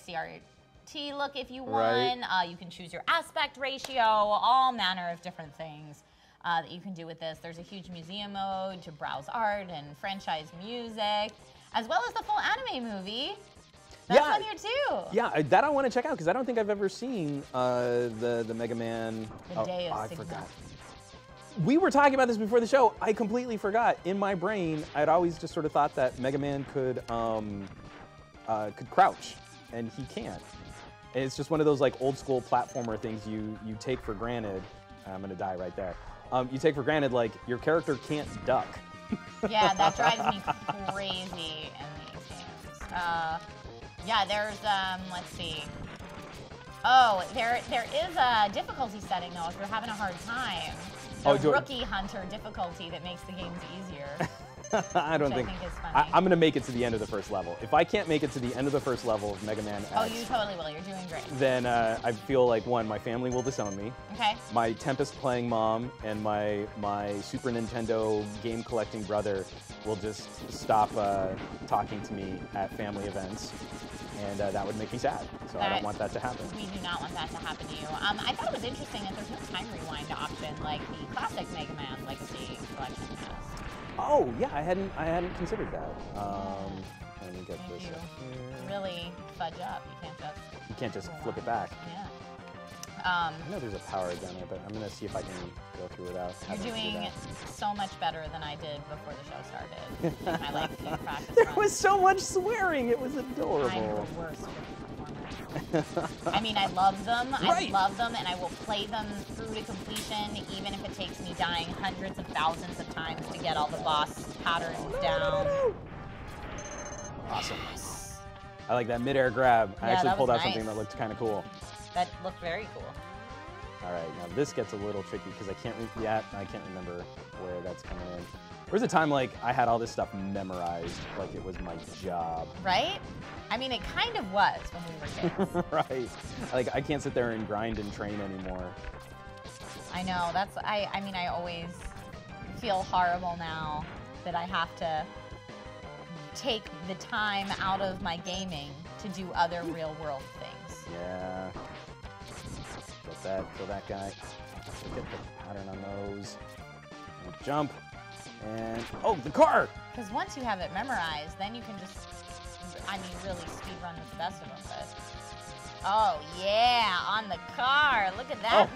CRT look if you Right. want. Uh, you can choose your aspect ratio, all manner of different things uh, that you can do with this. There's a huge museum mode to browse art and franchise music, as well as the full anime movie. That's Yeah. on here too. Yeah, that I want to check out because I don't think I've ever seen uh, the the Mega Man. The oh, Day of I Sigma. forgot. We were talking about this before the show. I completely forgot. In my brain, I'd always just sort of thought that Mega Man could um, uh, could crouch, and he can't. And it's just one of those like old school platformer things you you take for granted. I'm gonna die right there. Um, you take for granted like your character can't duck. <laughs> Yeah, that drives me crazy in these games. Uh, yeah, there's um, let's see. Oh, there there is a difficulty setting though. If you're having a hard time, the Oh, rookie hunter difficulty that makes the games easier. <laughs> <laughs> I don't think. I I, am gonna make it to the end of the first level. If I can't make it to the end of the first level of Mega Man X, oh, you totally will. You're doing great. then uh, I feel like one, my family will disown me. Okay. My Tempest playing mom and my my Super Nintendo game collecting brother will just stop uh, talking to me at family events, and uh, that would make me sad. So I don't want that to happen. We do not want that to happen to you. Um, I thought it was interesting that there's no time rewind option like the classic Mega Man Legacy Collection. Oh yeah, I hadn't I hadn't considered that. Um, let me get this you. Really fudge up. You can't just. You can't just flip it back. Yeah. Um, I know there's a power down there, but I'm gonna see if I can go through without. You're having to do doing so much better than I did before the show started. <laughs> my like practice There runs. was so much swearing. It was adorable. The worst performer. I mean, I love them. Right. I love them, and I will play them through to completion, even if it takes me dying hundreds of thousands of times to get all the boss patterns down. Awesome. I like that midair grab. I Yeah, actually pulled was out something that looked kind of cool. That looked very cool. All right, now this gets a little tricky because I can't re- yeah, I can't remember where that's coming in. There was a time like I had all this stuff memorized, like it was my job. Right? I mean, it kind of was when we were kids. <laughs> right. Like I can't sit there and grind and train anymore. I know. That's I. I mean, I always feel horrible now that I have to take the time out of my gaming to do other real world things. Yeah. Get that, kill that guy. Get the pattern on those. And jump. And oh, the car! Because once you have it memorized, then you can just, I mean, really speed run with the best of them. But oh yeah, on the car. Look at that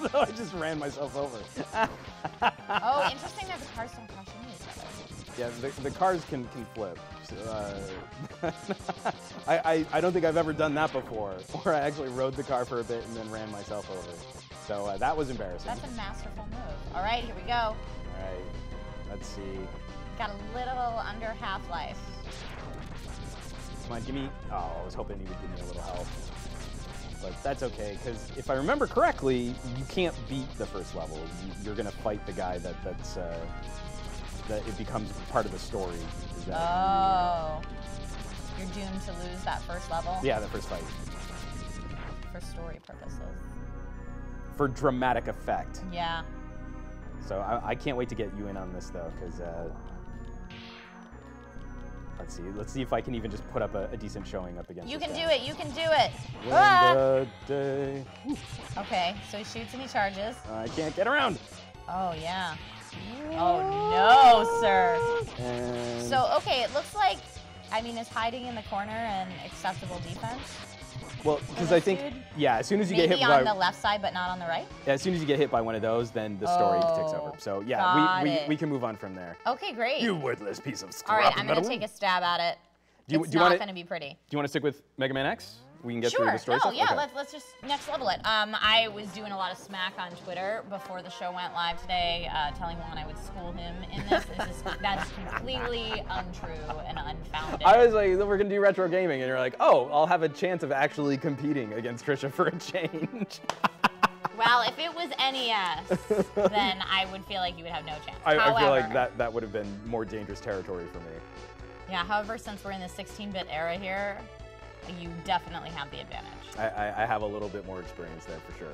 <laughs> move. <laughs> Oh, I just ran myself over. Oh, <laughs> interesting that the cars don't crash into each other. Yeah, the, the cars can, can flip. Uh, I, I, I don't think I've ever done that before, where I actually rode the car for a bit and then ran myself over. So uh, that was embarrassing. That's a masterful move. All right, here we go. All right, let's see. Got a little under half life. Come on, give me. Oh, I was hoping you would give me a little help. But that's okay, because if I remember correctly, you can't beat the first level. You, you're gonna fight the guy that that's uh, that it becomes part of the story. is that Oh. You're doomed to lose that first level yeah, the first fight for story purposes. for dramatic effect. Yeah. So I, I can't wait to get you in on this though, because uh, let's see, let's see if I can even just put up a, a decent showing up against. You can guy. do it. You can do it. Ah! day. <laughs> Okay, so he shoots and he charges. I can't get around. Oh, yeah. Oh, no, sir. And So, okay, it looks like, I mean, is hiding in the corner an acceptable defense? Well, because I think yeah, as soon as you get hit on by the left side, but not on the right? as soon as you get hit by one of those, then the story takes over. Oh, So yeah, we, we, we can move on from there. Okay, great. You worthless piece of scrap All right, I'm going to metal. take a stab at it. Do you- it's do you not going to be pretty. Do you want to stick with Mega Man X? We can get sure. through the story no, stuff. yeah. Okay. Let's let's just next level it. Um, I was doing a lot of smack on Twitter before the show went live today, uh, telling Juan I would school him in this. this is, <laughs> that's completely untrue and unfounded. I was like, we're gonna do retro gaming, and you're like, oh, I'll have a chance of actually competing against Trisha for a change. <laughs> Well, if it was NES, then I would feel like you would have no chance. I, I feel like that that would have been more dangerous territory for me. Yeah, however, since we're in the 16-bit era here, you definitely have the advantage. I, I, I have a little bit more experience there for sure.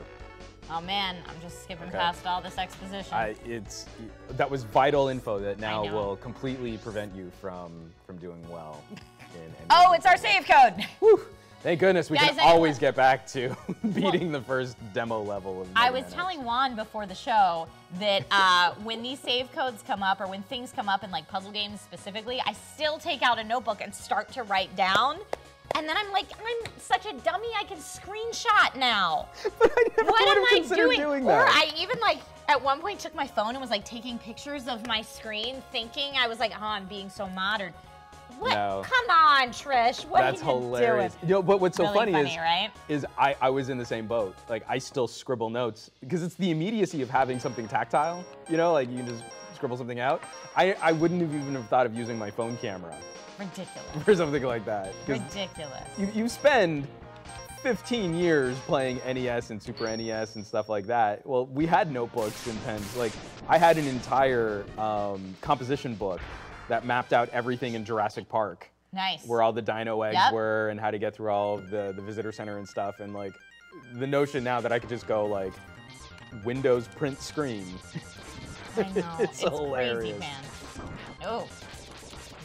Oh man, I'm just skipping Okay. past all this exposition. I, it's that was vital info that now will completely prevent you from from doing well. <laughs> Oh, it's our save code. Whew. Thank goodness we Guys, can always get back to <laughs> beating the first demo level of. I was telling Juan before the show that <laughs> uh, when these save codes come up or when things come up in like puzzle games specifically, I still take out a notebook and start to write down. And then I'm like, I'm such a dummy, I can screenshot now. <laughs> But I never what am I doing? doing or that. I even like at one point took my phone and was like taking pictures of my screen, thinking I was like, oh, I'm being so modern. What? No. Come on, Trish. What That's are you hilarious. doing? You know, but what's so Really funny, funny, is, right? is I, I was in the same boat. Like I still scribble notes because it's the immediacy of having something tactile. You know, like you can just scribble something out. I, I wouldn't have even have thought of using my phone camera Ridiculous. <laughs> for something like that. Ridiculous. you, you spend 15 years playing NES and Super NES and stuff like that. Well, we had notebooks and pens. Like, I had an entire um, composition book that mapped out everything in Jurassic Park, Nice. where all the dino eggs Yep. were and how to get through all the, the visitor center and stuff. And, like, the notion now that I could just go, like, Windows print screen. I know. <laughs> It's crazy, hilarious. man. Oh.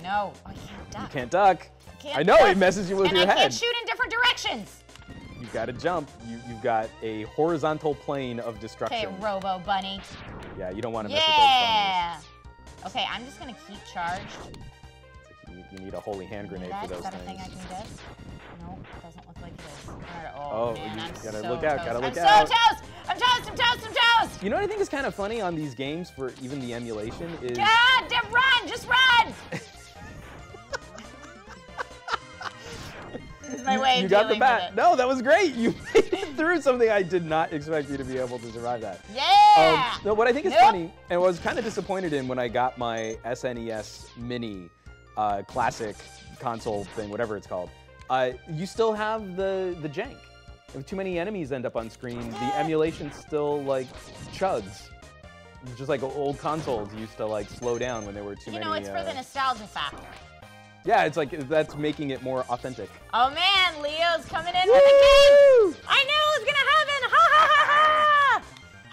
No. I can't duck. You can't duck. Can't I know, duck. it messes you with and your I can't shoot in different directions. You've got to jump. You, you've got a horizontal plane of Okay, destruction. Robo Bunny. yeah, you don't want to mess with those bunnies. Yeah. Okay, I'm just gonna keep charged. You, you need a holy hand grenade That, for is those that a thing I things. No, it doesn't look like it is. Alright, Oh, Oh, man, you I'm gotta so look out, toast. gotta look I'm out. so toast! I'm toast, I'm toast, I'm toast! You know what I think is kind of funny on these games for even the emulation is God, run! Just run! <laughs> My way you got the bat. No, that was great. You <laughs> made it through something I did not expect you to be able to survive that. Yeah! Um, no, what I think is Nope. funny, and was kind of disappointed in when I got my SNES Mini uh, Classic console thing, whatever it's called. Uh, you still have the the jank. If too many enemies end up on screen, the emulation still like chugs. Just like old consoles used to like slow down when there were too you many. know, it's for the uh, nostalgia factor. Yeah, it's like that's making it more authentic. Oh man, Leo's coming in with a cake! I knew it was gonna happen! Ha ha ha ha!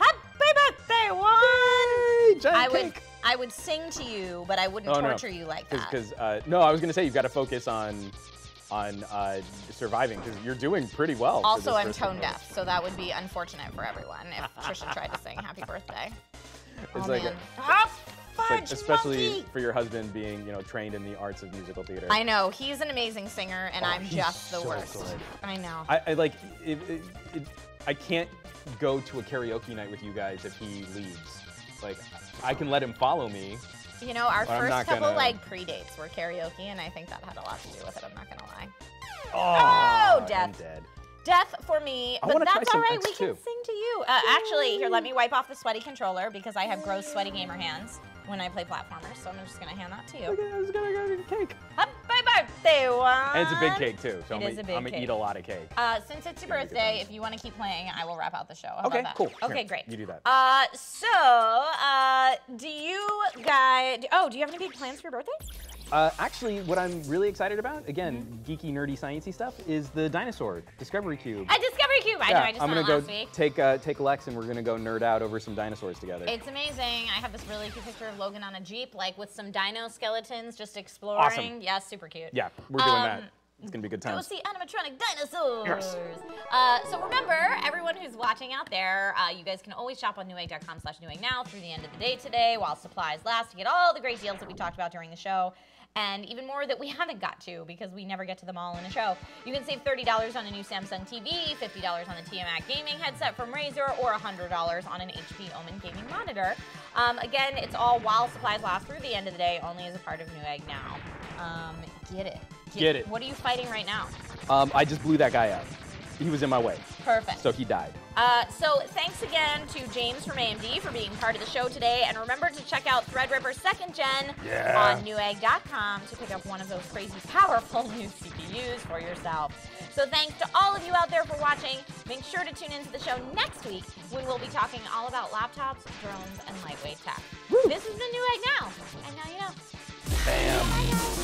Happy birthday, Juan! Hey, giant I would. I would sing to you, but I wouldn't Oh, no. torture you like that. Because uh, no, I was gonna say you've got to focus on on uh, surviving because you're doing pretty well. Also, I'm tone deaf, so that would be unfortunate for everyone if Trisha tried to sing happy birthday. <laughs> It's oh like, man. a- It's like especially monkey! for your husband being you know trained in the arts of musical theater. I know, he's an amazing singer, and Oh, I'm he's just the so worst. good. I know. I, I like it, it, it, I can't go to a karaoke night with you guys if he leaves. Like I can let him follow me. you know, our first couple gonna- like predates were karaoke, and I think that had a lot to do with it. I'm not gonna lie. Oh, death. I'm dead. Death for me, I but that's all right. some right. We can sing to you. Uh, actually, here, let me wipe off the sweaty controller because I have gross, sweaty gamer hands when I play platformers. So I'm just gonna hand that to you. Okay, I was gonna go get cake. Happy birthday, Juan! And it's a big cake too, so It I'm, is a gonna, big I'm gonna eat a lot of cake. Uh, since it's your Gonna be good birthday, if you want to keep playing, I will wrap out the show. How Okay, about that? cool. Okay, Here, great. you do that. Uh, so, uh, do you guys? Oh, do you have any big plans for your birthday? Uh, actually, what I'm really excited about, again, geeky, nerdy, sciencey stuff, is the dinosaur Discovery Cube. A Discovery Cube. I know. I just I'm gonna go week. take uh, take Lex and we're gonna go nerd out over some dinosaurs together. It's amazing. I have this really cute picture of Logan on a Jeep, like with some dino skeletons just exploring. Awesome. Yeah, super cute. yeah, we're doing that. Um, It's gonna be a good time. Go see animatronic dinosaurs. Uh, so remember, everyone who's watching out there, uh, you guys can always shop on newegg.com slash newegg now through the end of the day today while supplies last to get all the great deals that we talked about during the show. And even more that we haven't got to because we never get to them all in a show. You can save $30 on a new Samsung TV, $50 on a Tiamat gaming headset from Razer, or $100 on an HP Omen gaming monitor. Um, again, it's all while supplies last through the end of the day, only as a part of Newegg now. Um, get it. Get it. What are you fighting right now? Um, I just blew that guy up. He was in my way, Perfect. so he died. Uh, so thanks again to James from AMD for being part of the show today. And remember to check out Threadripper Second Gen Yeah. on Newegg.com to pick up one of those crazy powerful <laughs> new CPUs for yourself. So thanks to all of you out there for watching. Make sure to tune into the show next week when we'll be talking all about laptops, drones, and lightweight tech. This has been Newegg Now.